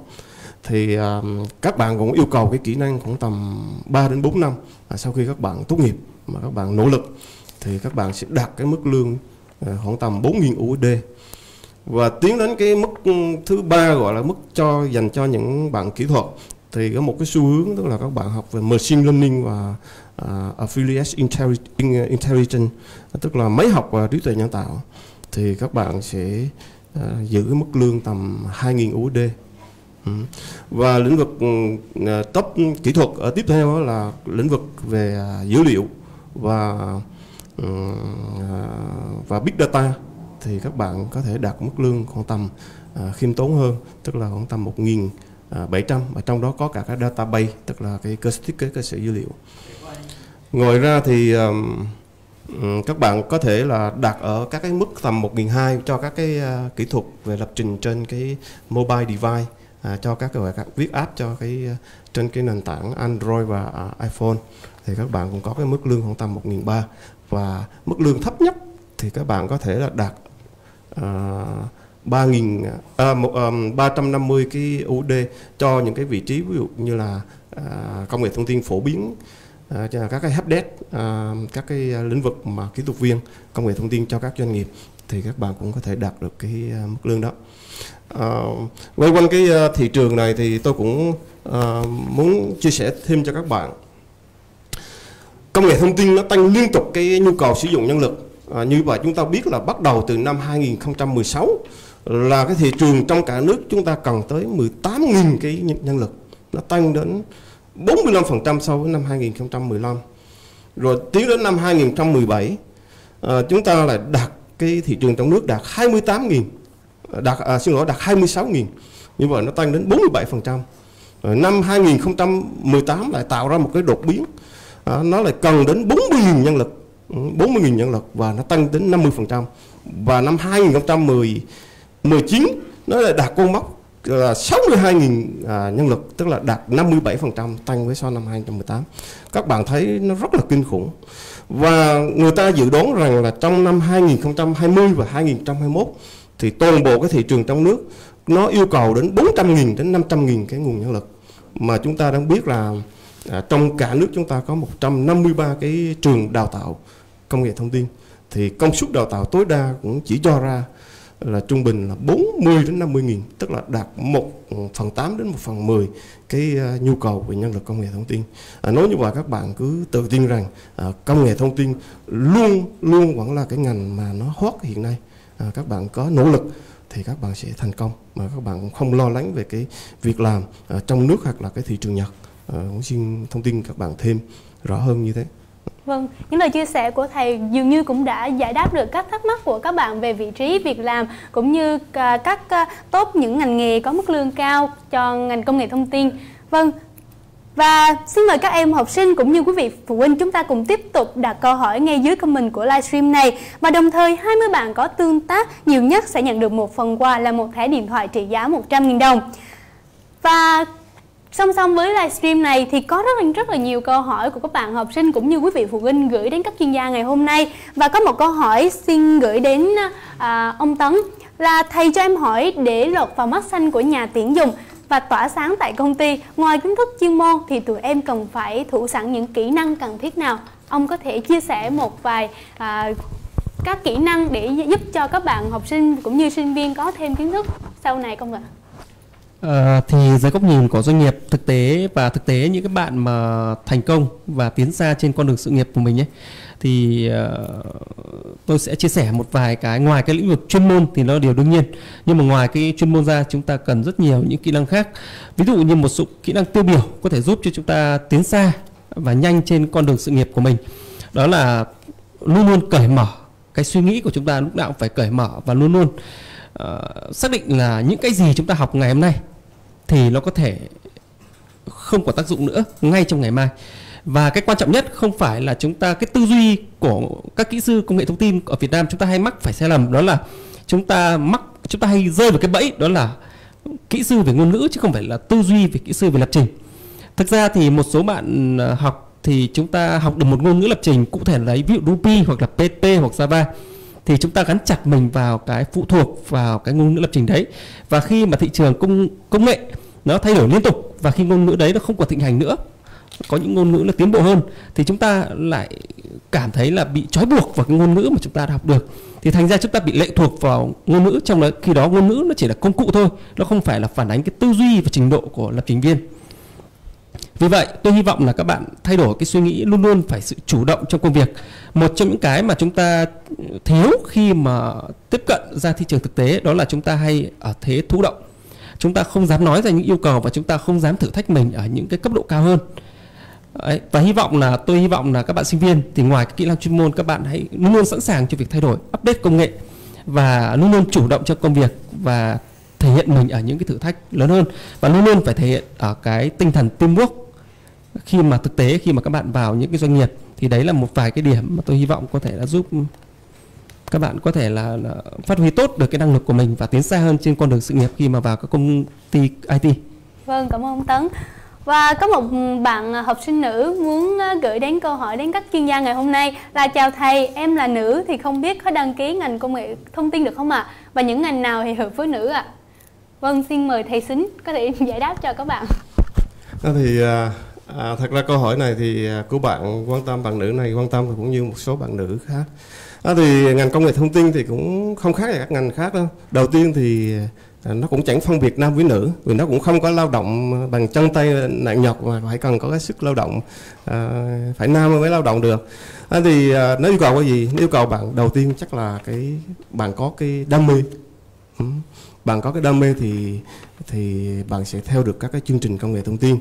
Thì uh, các bạn cũng yêu cầu cái kỹ năng khoảng tầm 3 đến 4 năm uh, sau khi các bạn tốt nghiệp mà các bạn nỗ lực thì các bạn sẽ đạt cái mức lương uh, khoảng tầm 4.000 USD và tiến đến cái mức ừ, thứ ba gọi là mức cho dành cho những bạn kỹ thuật thì có một cái xu hướng tức là các bạn học về machine learning và uh, affiliate intelligence tức là máy học và trí tuệ nhân tạo thì các bạn sẽ uh, giữ cái mức lương tầm 2.000 USD ừ. và lĩnh vực uh, top kỹ thuật ở tiếp theo là lĩnh vực về uh, dữ liệu và uh, và big data thì các bạn có thể đạt mức lương khoảng tầm uh, khiêm tốn hơn tức là khoảng tầm 1.000 700 và trong đó có cả cái database tức là cái cơ thiết kế cơ sở dữ liệu. Ngoài ra thì um, các bạn có thể là đặt ở các cái mức tầm 1.200 cho các cái uh, kỹ thuật về lập trình trên cái mobile device à, cho các cái các viết app cho cái uh, trên cái nền tảng Android và uh, iPhone. Thì các bạn cũng có cái mức lương khoảng tầm 1.300 và mức lương thấp nhất thì các bạn có thể là đạt uh, 3.000 à, một, à, um, 350 cái UD cho những cái vị trí ví dụ như là à, công nghệ thông tin phổ biến à, các cái helpdesk à, các cái lĩnh vực mà kỹ thuật viên công nghệ thông tin cho các doanh nghiệp thì các bạn cũng có thể đạt được cái à, mức lương đó. À, quay quanh cái à, thị trường này thì tôi cũng à, muốn chia sẻ thêm cho các bạn. Công nghệ thông tin nó tăng liên tục cái nhu cầu sử dụng nhân lực. À, như vậy chúng ta biết là bắt đầu từ năm 2016 là cái thị trường trong cả nước chúng ta cần tới 18.000 cái nhân lực. Nó tăng đến 45% so với năm 2015 rồi tiến đến năm 2017 à, ờ, chúng ta lại đạt cái thị trường trong nước đạt 28.000 ờ, đạt à, xin lỗi đạt 26.000 như vậy nó tăng đến 47% rồi ờ, năm 2018 lại tạo ra một cái đột biến. À, nó lại cần đến 40.000 nhân lực. Ừ, 40.000 nhân lực và nó tăng đến 50% và năm 2010 19 nó là đạt con mốc là 62.000 à, nhân lực tức là đạt 57% tăng với so năm 2018 các bạn thấy nó rất là kinh khủng. Và người ta dự đoán rằng là trong năm 2020 và 2021 thì toàn bộ cái thị trường trong nước nó yêu cầu đến 400.000 đến 500.000 cái nguồn nhân lực. Mà chúng ta đang biết là à, trong cả nước chúng ta có 153 cái trường đào tạo công nghệ thông tin. Thì công suất đào tạo tối đa cũng chỉ cho ra là trung bình là 40 đến 50 nghìn tức là đạt 1 phần 8 đến 1 phần 10 cái uh, nhu cầu về nhân lực công nghệ thông tin. À, nói như vậy các bạn cứ tự tin rằng à, công nghệ thông tin luôn luôn vẫn là cái ngành mà nó hot hiện nay. À, các bạn có nỗ lực thì các bạn sẽ thành công mà các bạn cũng không lo lắng về cái việc làm à, trong nước hoặc là cái thị trường Nhật. À, cũng xin thông tin các bạn thêm rõ hơn như thế. Vâng, những lời chia sẻ của thầy dường như cũng đã giải đáp được các thắc mắc của các bạn về vị trí việc làm cũng như à, các à, tốt những ngành nghề có mức lương cao cho ngành công nghệ thông tin. Vâng, và xin mời các em học sinh cũng như quý vị phụ huynh chúng ta cùng tiếp tục đặt câu hỏi ngay dưới comment của livestream này và đồng thời 20 bạn có tương tác nhiều nhất sẽ nhận được một phần quà là một thẻ điện thoại trị giá 100.000 đồng. Và Song song với livestream này thì có rất là rất là nhiều câu hỏi của các bạn học sinh cũng như quý vị phụ huynh gửi đến các chuyên gia ngày hôm nay. Và có một câu hỏi xin gửi đến à, ông Tấn là thầy cho em hỏi để lọt vào mắt xanh của nhà tuyển dụng và tỏa sáng tại công ty. Ngoài kiến thức chuyên môn thì tụi em cần phải thủ sẵn những kỹ năng cần thiết nào? Ông có thể chia sẻ một vài à, các kỹ năng để giúp cho các bạn học sinh cũng như sinh viên có thêm kiến thức sau này không ạ? À, thì dưới góc nhìn của doanh nghiệp thực tế và thực tế những cái bạn mà thành công và tiến xa trên con đường sự nghiệp của mình ấy thì uh, tôi sẽ chia sẻ một vài cái ngoài cái lĩnh vực chuyên môn thì nó điều đương nhiên. Nhưng mà ngoài cái chuyên môn ra chúng ta cần rất nhiều những kỹ năng khác. Ví dụ như một số kỹ năng tiêu biểu có thể giúp cho chúng ta tiến xa và nhanh trên con đường sự nghiệp của mình. Đó là luôn luôn cởi mở. Cái suy nghĩ của chúng ta lúc nào cũng phải cởi mở và luôn luôn uh, xác định là những cái gì chúng ta học ngày hôm nay thì nó có thể không có tác dụng nữa ngay trong ngày mai. Và cái quan trọng nhất không phải là chúng ta, cái tư duy của các kỹ sư công nghệ thông tin ở Việt Nam chúng ta hay mắc phải sai lầm, đó là chúng ta mắc, chúng ta hay rơi vào cái bẫy đó là kỹ sư về ngôn ngữ chứ không phải là tư duy về kỹ sư về lập trình. Thực ra thì một số bạn à, học thì chúng ta học được một ngôn ngữ lập trình, cụ thể là ví dụ Ruby hoặc là PHP hoặc Java thì chúng ta gắn chặt mình vào cái phụ thuộc vào cái ngôn ngữ lập trình đấy. Và khi mà thị trường công công nghệ nó thay đổi liên tục và khi ngôn ngữ đấy nó không còn thịnh hành nữa, có những ngôn ngữ nó tiến bộ hơn, thì chúng ta lại cảm thấy là bị trói buộc vào cái ngôn ngữ mà chúng ta đã học được. Thì thành ra chúng ta bị lệ thuộc vào ngôn ngữ trong đó, khi đó ngôn ngữ nó chỉ là công cụ thôi, nó không phải là phản ánh cái tư duy và trình độ của lập trình viên vì vậy tôi hy vọng là các bạn thay đổi cái suy nghĩ luôn luôn phải sự chủ động trong công việc. Một trong những cái mà chúng ta thiếu khi mà tiếp cận ra thị trường thực tế đó là chúng ta hay ở thế thụ động. Chúng ta không dám nói ra những yêu cầu và chúng ta không dám thử thách mình ở những cái cấp độ cao hơn. Đấy, và hy vọng là tôi hy vọng là các bạn sinh viên thì ngoài cái kỹ năng chuyên môn các bạn hãy luôn luôn sẵn sàng cho việc thay đổi update công nghệ và luôn luôn chủ động trong công việc và thể hiện mình ở những cái thử thách lớn hơn và luôn luôn phải thể hiện ở cái tinh thần teamwork khi mà thực tế khi mà các bạn vào những cái doanh nghiệp thì đấy là một vài cái điểm mà tôi hy vọng có thể là giúp các bạn có thể là, là phát huy tốt được cái năng lực của mình và tiến xa hơn trên con đường sự nghiệp khi mà vào các công ty IT. Vâng, cảm ơn ông Tấn. Và có một bạn học sinh nữ muốn ờ, gửi đến câu hỏi đến các chuyên gia ngày hôm nay là chào thầy, em là nữ thì không biết có đăng ký ngành công nghệ thông tin được không ạ? À? Và những ngành nào thì hợp với nữ ạ? À? Vâng, xin mời thầy Xính có thể (laughs) giải đáp cho các bạn. Đó thì à, à, thật ra câu hỏi này thì à, của bạn quan tâm bạn nữ này quan tâm cũng như một số bạn nữ khác. Đó thì ngành công nghệ thông tin thì cũng không khác gì các ngành khác đâu. Đầu tiên thì À, nó cũng chẳng phân biệt nam với nữ vì nó cũng không có lao động bằng chân tay nặng nhọc mà phải cần có cái sức lao động à, phải nam mới lao động được à, thì à, nó yêu cầu cái gì nó yêu cầu bạn đầu tiên chắc là cái bạn có cái đam mê ừ bạn có cái đam mê thì thì bạn sẽ theo được các cái chương trình công nghệ thông tin.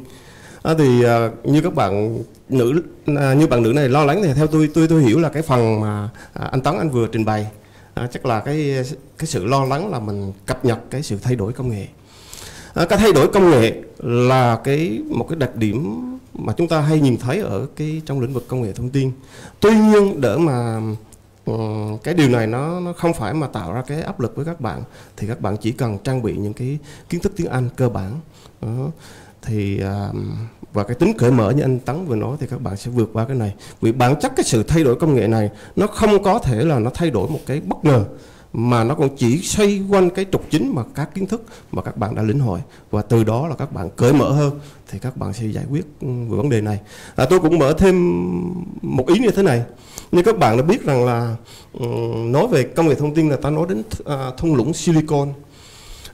À, thì à, như các bạn nữ à, như bạn nữ này lo lắng thì theo tôi tôi tôi hiểu là cái phần mà à, anh Tấn anh vừa trình bày à, chắc là cái cái sự lo lắng là mình cập nhật cái sự thay đổi công nghệ. À, cái thay đổi công nghệ là cái một cái đặc điểm mà chúng ta hay nhìn thấy ở cái trong lĩnh vực công nghệ thông tin. Tuy nhiên để mà Ừ, cái điều này nó nó không phải mà tạo ra cái áp lực với các bạn. Thì các bạn chỉ cần trang bị những cái kiến thức tiếng Anh cơ bản. Đó. thì à, và cái tính cởi mở như anh Tấn vừa nói thì các bạn sẽ vượt qua cái này. Vì bản chất cái sự thay đổi công nghệ này nó không có thể là nó thay đổi một cái bất ngờ mà nó còn chỉ xoay quanh cái trục chính mà các kiến thức mà các bạn đã lĩnh hội. Và từ đó là các bạn cởi mở hơn thì các bạn sẽ giải quyết ừ, về vấn đề này. À, tôi cũng mở thêm một ý như thế này. Như các bạn đã biết rằng là ừ, nói về công nghệ thông tin là ta nói đến à, thung lũng silicon.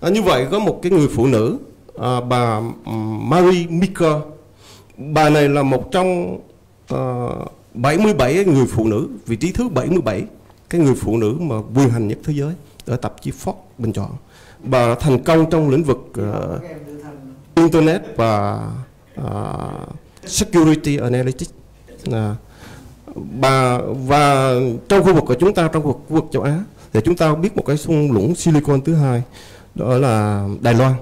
À, như vậy có một cái người phụ nữ à, bà ừ, Marie Meeker. Bà này là một trong ờ, à, 77 người phụ nữ vị trí thứ 77 cái người phụ nữ mà quyền hành nhất thế giới ở tạp chí Forbes bình chọn bà thành công trong lĩnh vực uh, internet và uh, security analytics. Uh, bà và trong khu vực của chúng ta trong khu vực châu Á thì chúng ta biết một cái xung lũng silicon thứ hai đó là Đài Loan.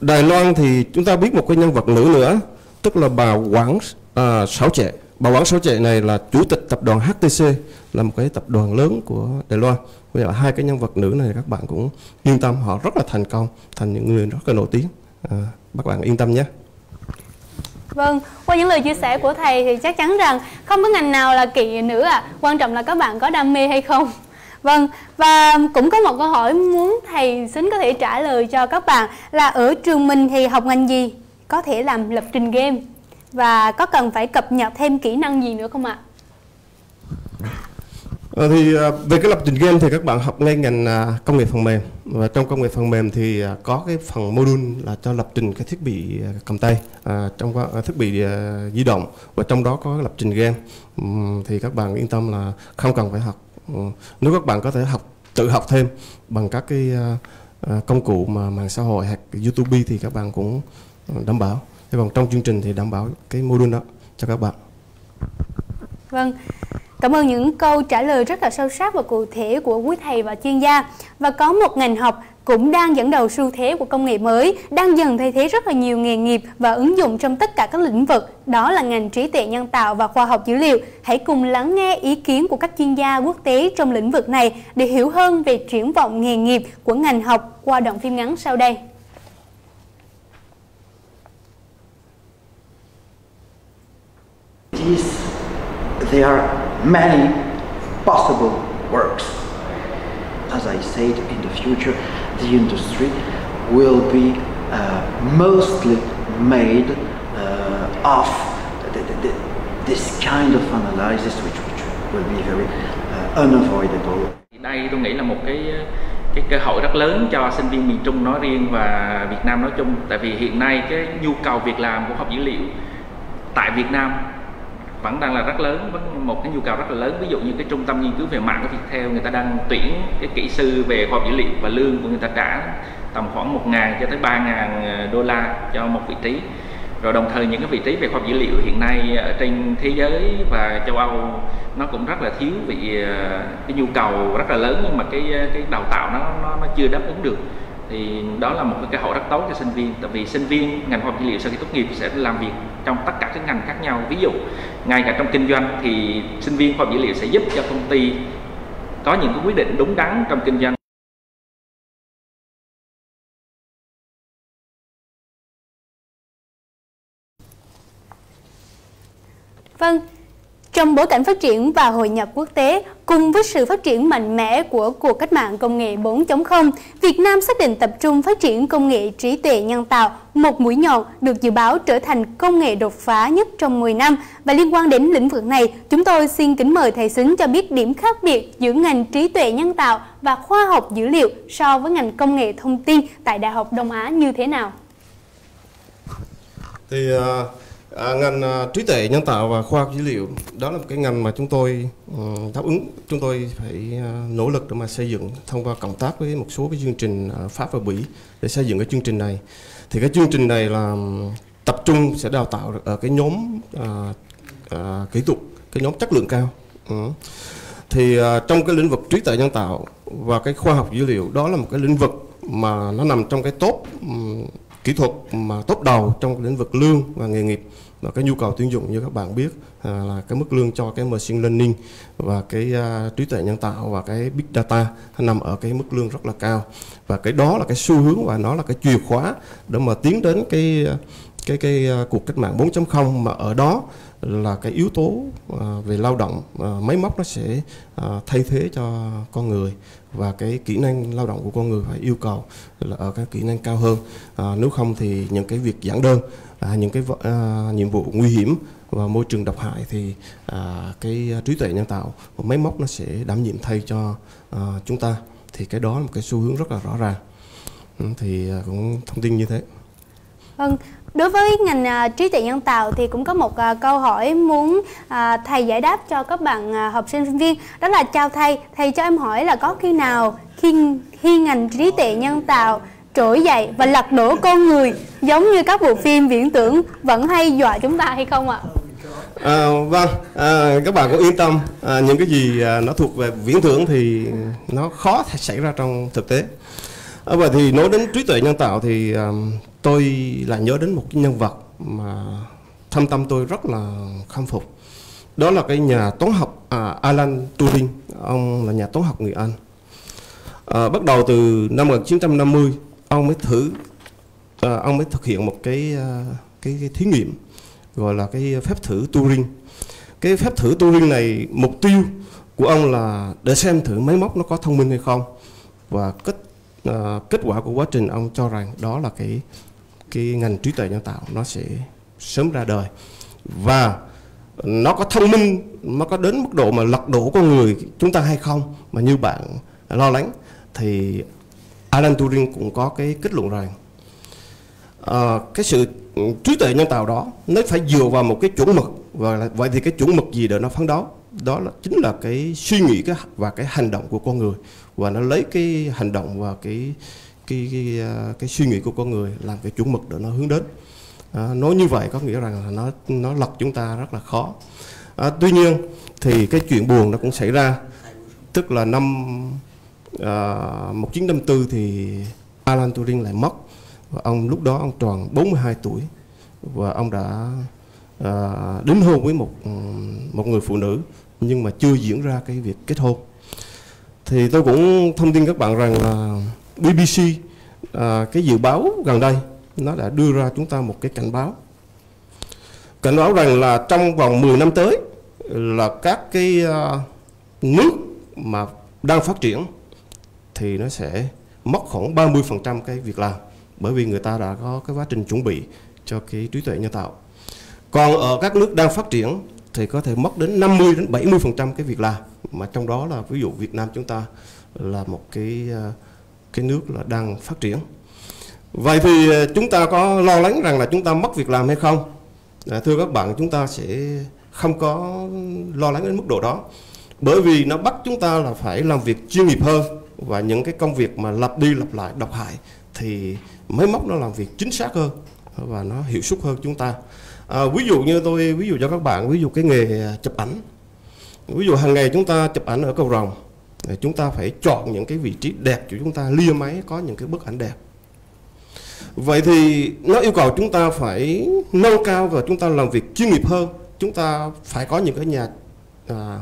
Đài Loan thì chúng ta biết một cái nhân vật nữ nữa tức là bà Quảng uh, Sáu Trệ. Bà Quảng Sáu Trệ này là chủ tịch tập đoàn HTC là một cái tập đoàn lớn của Đài Loan bây giờ hai cái nhân vật nữ này các bạn cũng yên tâm họ rất là thành công thành những người rất là nổi tiếng à, các bạn yên tâm nhé Vâng, qua những lời chia sẻ của thầy thì chắc chắn rằng không có ngành nào là kỳ nữ à, quan trọng là các bạn có đam mê hay không. Vâng, và cũng có một câu hỏi muốn thầy xin có thể trả lời cho các bạn là ở trường mình thì học ngành gì? Có thể làm lập trình game và có cần phải cập nhật thêm kỹ năng gì nữa không ạ? À, Ờ, thì ờ, về cái lập trình game thì các bạn học ngay ngành à, công nghệ phần mềm. Và trong công nghệ phần mềm thì à, có cái phần module là cho lập trình cái thiết bị à, cầm tay à, trong à, thiết bị di động. Và trong đó có lập trình game. Thì các bạn yên tâm là không cần phải học. Ừ, nếu các bạn có thể học tự học thêm bằng các cái công cụ mà mạng xã hội hoặc YouTube thì các bạn cũng ừ, đảm bảo. Thế còn trong chương trình thì đảm bảo cái module đó cho các bạn. Vâng, cảm ơn những câu trả lời rất là sâu sắc và cụ thể của quý thầy và chuyên gia. Và có một ngành học cũng đang dẫn đầu xu thế của công nghệ mới, đang dần thay thế rất là nhiều nghề nghiệp và ứng dụng trong tất cả các lĩnh vực. Đó là ngành trí tuệ nhân tạo và khoa học dữ liệu. Hãy cùng lắng nghe ý kiến của các chuyên gia quốc tế trong lĩnh vực này để hiểu hơn về triển vọng nghề nghiệp của ngành học qua đoạn phim ngắn sau đây. is there are many possible works. As I said, in the future, the industry will be uh, mostly made uh, of the, the, the, this kind of analysis, which, which will be very uh, unavoidable. Đây tôi nghĩ là một cái cái cơ hội rất lớn cho sinh viên miền Trung nói riêng và Việt Nam nói chung tại vì hiện nay cái nhu cầu việc làm của học dữ liệu tại Việt Nam vẫn đang là rất lớn vẫn một cái nhu cầu rất là lớn. Ví dụ như cái trung tâm nghiên cứu về mạng của Viettel người ta đang tuyển cái kỹ sư về khoa học dữ liệu và lương của người ta trả tầm khoảng 1 ngàn cho tới 3 ngàn ờ, đô la cho một vị trí. Rồi đồng thời những cái vị trí về khoa học dữ liệu hiện nay ở trên thế giới và châu Âu nó cũng rất là thiếu vì ờ, cái nhu cầu rất là lớn nhưng mà cái ờ, cái đào tạo nó nó, nó chưa đáp ứng được thì đó là một cái cơ hội rất tốt cho sinh viên. Tại vì sinh viên ngành khoa học dữ liệu sau khi tốt nghiệp sẽ làm việc trong tất cả các ngành khác nhau. Ví dụ ngay cả trong kinh doanh thì sinh viên khoa học dữ liệu sẽ giúp cho công ty có những cái quyết định đúng đắn trong kinh doanh. Vâng, trong bối cảnh phát triển và hội nhập quốc tế, cùng với sự phát triển mạnh mẽ của cuộc cách mạng công nghệ 4.0, Việt Nam xác định tập trung phát triển công nghệ trí tuệ nhân tạo, một mũi nhọn được dự báo trở thành công nghệ đột phá nhất trong 10 năm. Và liên quan đến lĩnh vực này, chúng tôi xin kính mời thầy Xính cho biết điểm khác biệt giữa ngành trí tuệ nhân tạo và khoa học dữ liệu so với ngành công nghệ thông tin tại Đại học Đông Á như thế nào? thì uh à, ngành à, trí tuệ nhân tạo và khoa học dữ liệu đó là một cái ngành mà chúng tôi ừ, đáp ứng. Chúng tôi phải uh, nỗ lực để mà xây dựng thông qua cộng tác với một số cái chương trình à, pháp và bỉ để xây dựng cái chương trình này. Thì cái chương trình này là ừ, tập trung sẽ đào tạo ở cái nhóm uh, uh, kỹ thuật cái nhóm chất lượng cao. Ừ. thì uh, trong cái lĩnh vực trí tuệ nhân tạo và cái khoa học dữ liệu đó là một cái lĩnh vực mà nó nằm trong cái top um, kỹ thuật mà top đầu trong lĩnh vực lương và nghề nghiệp. Và cái nhu cầu tuyển dụng như các bạn biết à, là cái mức lương cho cái machine learning và cái à, trí tuệ nhân tạo và cái big data nằm ở cái mức lương rất là cao. Và cái đó là cái xu hướng và nó là cái chìa khóa để mà tiến đến cái à, cái cái uh, cuộc cách mạng 4.0 mà ở đó là cái yếu tố uh, về lao động uh, máy móc nó sẽ uh, thay thế cho con người và cái kỹ năng lao động của con người phải yêu cầu là ở các kỹ năng cao hơn. À, nếu không thì những cái việc giản đơn à, những cái à, nhiệm vụ nguy hiểm và môi trường độc hại thì à, cái trí tuệ nhân tạo và máy móc nó sẽ đảm nhiệm thay cho à, chúng ta. Thì cái đó là một cái xu hướng rất là rõ ràng. Ừ, thì à, cũng thông tin như thế vâng Đối với ngành uh, trí tuệ nhân tạo thì cũng có một uh, câu hỏi muốn uh, thầy giải đáp cho các bạn uh, học sinh sinh viên đó là chào thầy thầy cho em hỏi là có khi nào khi khi ngành trí tuệ nhân tạo trỗi dậy và lật đổ con người giống như các bộ phim viễn tưởng vẫn hay dọa chúng ta hay không ạ? À, vâng, à, các bạn cũng yên tâm à, những cái gì à, nó thuộc về viễn tưởng thì nó khó xảy ra trong thực tế. À, vậy thì nói đến trí tuệ nhân tạo thì um, tôi lại nhớ đến một cái nhân vật mà thâm tâm tôi rất là khâm phục. Đó là cái nhà toán học à, Alan Turing. Ông là nhà toán học người Anh. À, bắt đầu từ năm 1950 ông mới thử à, ông mới thực hiện một cái, à, cái cái thí nghiệm gọi là cái phép thử Turing. Cái phép thử Turing này mục tiêu của ông là để xem thử máy móc nó có thông minh hay không và kết uh, kết quả của quá trình ông cho rằng đó là cái cái ngành trí tuệ nhân tạo nó sẽ sớm ra đời. Và nó có thông minh nó có đến mức độ mà lật đổ con người chúng ta hay không mà như bạn lo lắng thì Alan Turing cũng có cái kết luận rằng uh, cái sự trí tuệ nhân tạo đó nó phải dựa vào một cái chuẩn mực và vậy thì cái chuẩn mực gì để nó phán đấu đó là chính là cái suy nghĩ cái và cái hành động của con người và nó lấy cái hành động và cái cái cái, à, cái suy nghĩ của con người làm cái chuẩn mực để nó hướng đến. À, nói như vậy có nghĩa rằng là nó nó lật chúng ta rất là khó. À, tuy nhiên thì cái chuyện buồn nó cũng xảy ra. Tức là năm à, 1954 thì Alan Turing lại mất. Và ông lúc đó ông tròn 42 tuổi. Và ông đã à, đính hôn với một một người phụ nữ. Nhưng mà chưa diễn ra cái việc kết hôn thì tôi cũng thông tin các bạn rằng là BBC à, cái dự báo gần đây nó đã đưa ra chúng ta một cái cảnh báo cảnh báo rằng là trong vòng 10 năm tới là các cái à, nước mà đang phát triển thì nó sẽ mất khoảng 30% cái việc làm bởi vì người ta đã có cái quá trình chuẩn bị cho cái trí tuệ nhân tạo. Còn ở các nước đang phát triển thì có thể mất đến 50 đến 70% cái việc làm. Mà trong đó là ví dụ Việt Nam chúng ta là một cái ờ, cái nước là đang phát triển. Vậy thì ờ, chúng ta có lo lắng rằng là chúng ta mất việc làm hay không? À, thưa các bạn chúng ta sẽ không có lo lắng đến mức độ đó. Bởi vì nó bắt chúng ta là phải làm việc chuyên nghiệp hơn. Và những cái công việc mà lặp đi lặp lại độc hại thì máy móc nó làm việc chính xác hơn và nó hiệu suất hơn chúng ta à, ví dụ như tôi ví dụ cho các bạn ví dụ cái nghề à, chụp ảnh. Ví dụ hàng ngày chúng ta chụp ảnh ở cầu rồng chúng ta phải chọn những cái vị trí đẹp cho chúng ta lia máy có những cái bức ảnh đẹp. Vậy thì nó yêu cầu chúng ta phải nâng cao và chúng ta làm việc chuyên nghiệp hơn. Chúng ta phải có những cái nhà à,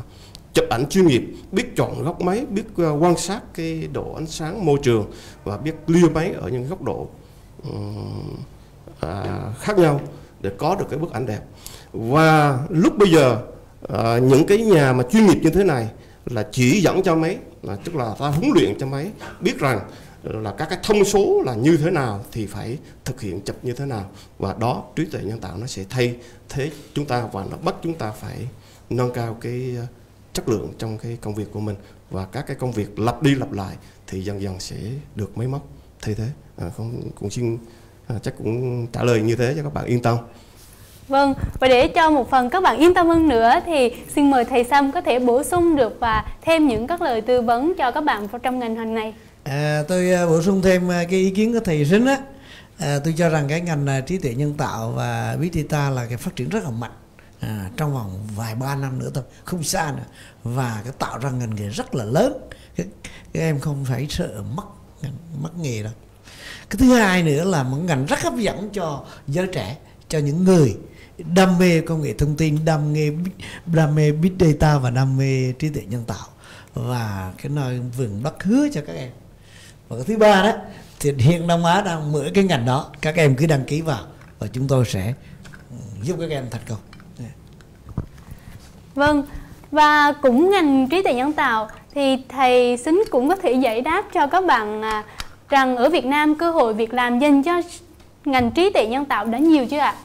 chụp ảnh chuyên nghiệp biết chọn góc máy biết uh, quan sát cái độ ánh sáng môi trường và biết lia máy ở những góc độ um, à, khác nhau để có được cái bức ảnh đẹp. Và lúc bây giờ à, những cái nhà mà chuyên nghiệp như thế này là chỉ dẫn cho máy là tức là ta huấn luyện cho máy biết rằng là các cái thông số là như thế nào thì phải thực hiện chụp như thế nào. Và đó trí tuệ nhân tạo nó sẽ thay thế chúng ta và nó bắt chúng ta phải nâng cao cái à, chất lượng trong cái công việc của mình. Và các cái công việc lặp đi lặp lại thì dần dần sẽ được máy móc thay thế. À, không cũng xin à, chắc cũng trả lời như thế cho các bạn yên tâm Vâng, và để cho một phần các bạn yên tâm hơn nữa thì xin mời thầy Sam có thể bổ sung được và thêm những các lời tư vấn cho các bạn trong ngành hàng này. À, tôi à, bổ sung thêm à, cái ý kiến của thầy Sinh á. À, tôi cho rằng cái ngành à, trí tuệ nhân tạo và big data là cái phát triển rất là mạnh à, trong vòng vài ba năm nữa thôi, không xa nữa và cái tạo ra ngành nghề rất là lớn. Các, các em không phải sợ mất mất nghề đâu. Cái thứ hai nữa là một ngành rất hấp dẫn cho giới trẻ, cho những người đam mê công nghệ thông tin đam mê đam mê big data và đam mê trí tuệ nhân tạo. Và cái nơi vườn bắt hứa cho các em. Và cái thứ ba đó thì hiện Đông Á đang mở cái ngành đó các em cứ đăng ký vào và chúng tôi sẽ ừ, giúp các em thành công. Vâng, và cũng ngành trí tuệ nhân tạo thì thầy Xính cũng có thể giải đáp cho các bạn à, rằng ở Việt Nam cơ hội việc làm dành cho ngành trí tuệ nhân tạo đã nhiều chưa ạ?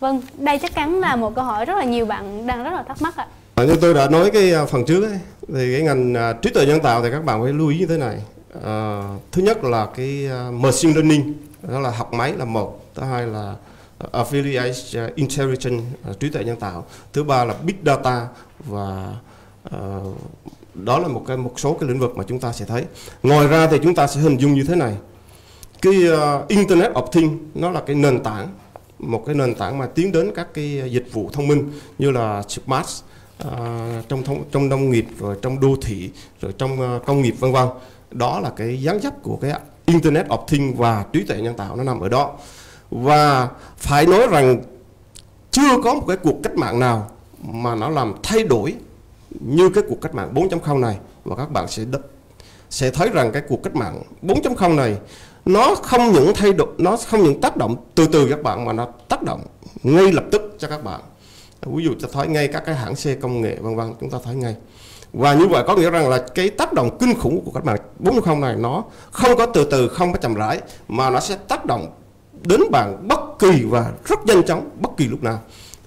Vâng, đây chắc chắn là một câu hỏi rất là nhiều bạn đang rất là thắc mắc ạ. À, như tôi đã nói cái à, phần trước ấy, thì cái ngành à, trí tuệ nhân tạo thì các bạn phải lưu ý như thế này. À, thứ nhất là cái uh, machine learning, đó là học máy là một. Thứ hai là affiliate intelligence uh, trí tuệ nhân tạo. Thứ ba là big data và uh, đó là một cái một số cái lĩnh vực mà chúng ta sẽ thấy. Ngoài ra thì chúng ta sẽ hình dung như thế này. Cái uh, Internet of Things nó là cái nền tảng một cái nền tảng mà tiến đến các cái dịch vụ thông minh như là smart uh, ờ, trong thông, trong nông nghiệp rồi trong đô thị rồi trong uh, công nghiệp vân vân đó là cái gián dấp của cái internet of things và trí tuệ nhân tạo nó nằm ở đó và phải nói rằng chưa có một cái cuộc cách mạng nào mà nó làm thay đổi như cái cuộc cách mạng 4.0 này, và các bạn sẽ sẽ thấy rằng cái cuộc cách mạng 4.0 này, nó không những thay đổi, nó không những tác động từ từ các bạn, mà nó tác động ngay lập tức cho các bạn. Ví dụ cho thấy ngay các cái hãng xe công nghệ, vân vân, chúng ta thấy ngay. Và như vậy có nghĩa rằng là cái tác động kinh khủng của cách mạng 4.0 này, nó không có từ từ, không có chậm rãi, mà nó sẽ tác động đến bạn bất kỳ và rất nhanh chóng, bất kỳ lúc nào.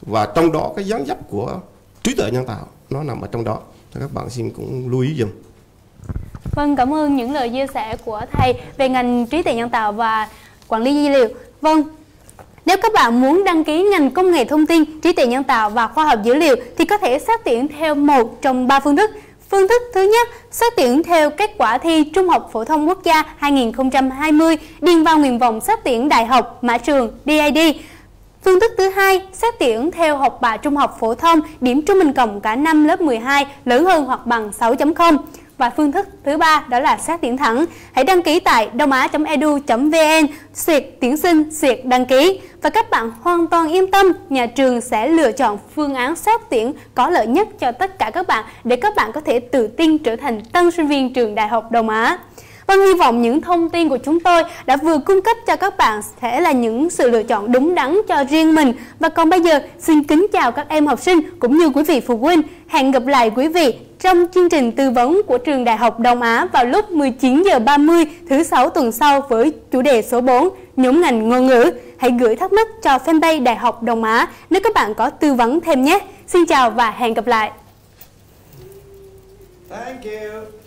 Và trong đó cái dáng dấp của trí tuệ nhân tạo nó nằm ở trong đó các bạn xin cũng lưu ý dùm Vâng, cảm ơn những lời chia sẻ của thầy về ngành trí tuệ nhân tạo và quản lý dữ liệu. Vâng, nếu các bạn muốn đăng ký ngành công nghệ thông tin, trí tuệ nhân tạo và khoa học dữ liệu thì có thể xét tuyển theo một trong ba phương thức. Phương thức thứ nhất, xét tuyển theo kết quả thi Trung học phổ thông quốc gia 2020, điền vào nguyện vọng xét tuyển đại học, mã trường, DID. Phương thức thứ hai, xét tuyển theo học bạ trung học phổ thông, điểm trung bình cộng cả năm lớp 12 lớn hơn hoặc bằng 6.0. Và phương thức thứ ba đó là xét tuyển thẳng. Hãy đăng ký tại đông á.edu.vn, xuyệt tuyển sinh, xuyệt đăng ký. Và các bạn hoàn toàn yên tâm, nhà trường sẽ lựa chọn phương án xét tuyển có lợi nhất cho tất cả các bạn để các bạn có thể tự tin trở thành tân sinh viên trường Đại học Đông Á. Vâng, hy vọng những thông tin của chúng tôi đã vừa cung cấp cho các bạn sẽ là những sự lựa chọn đúng đắn cho riêng mình. Và còn bây giờ, xin kính chào các em học sinh cũng như quý vị phụ huynh. Hẹn gặp lại quý vị trong chương trình tư vấn của trường Đại học Đông Á vào lúc 19 giờ 30 thứ sáu tuần sau với chủ đề số 4 nhóm ngành ngôn ngữ. Hãy gửi thắc mắc cho fanpage Đại học Đông Á nếu các bạn có tư vấn thêm nhé. Xin chào và hẹn gặp lại. Thank you.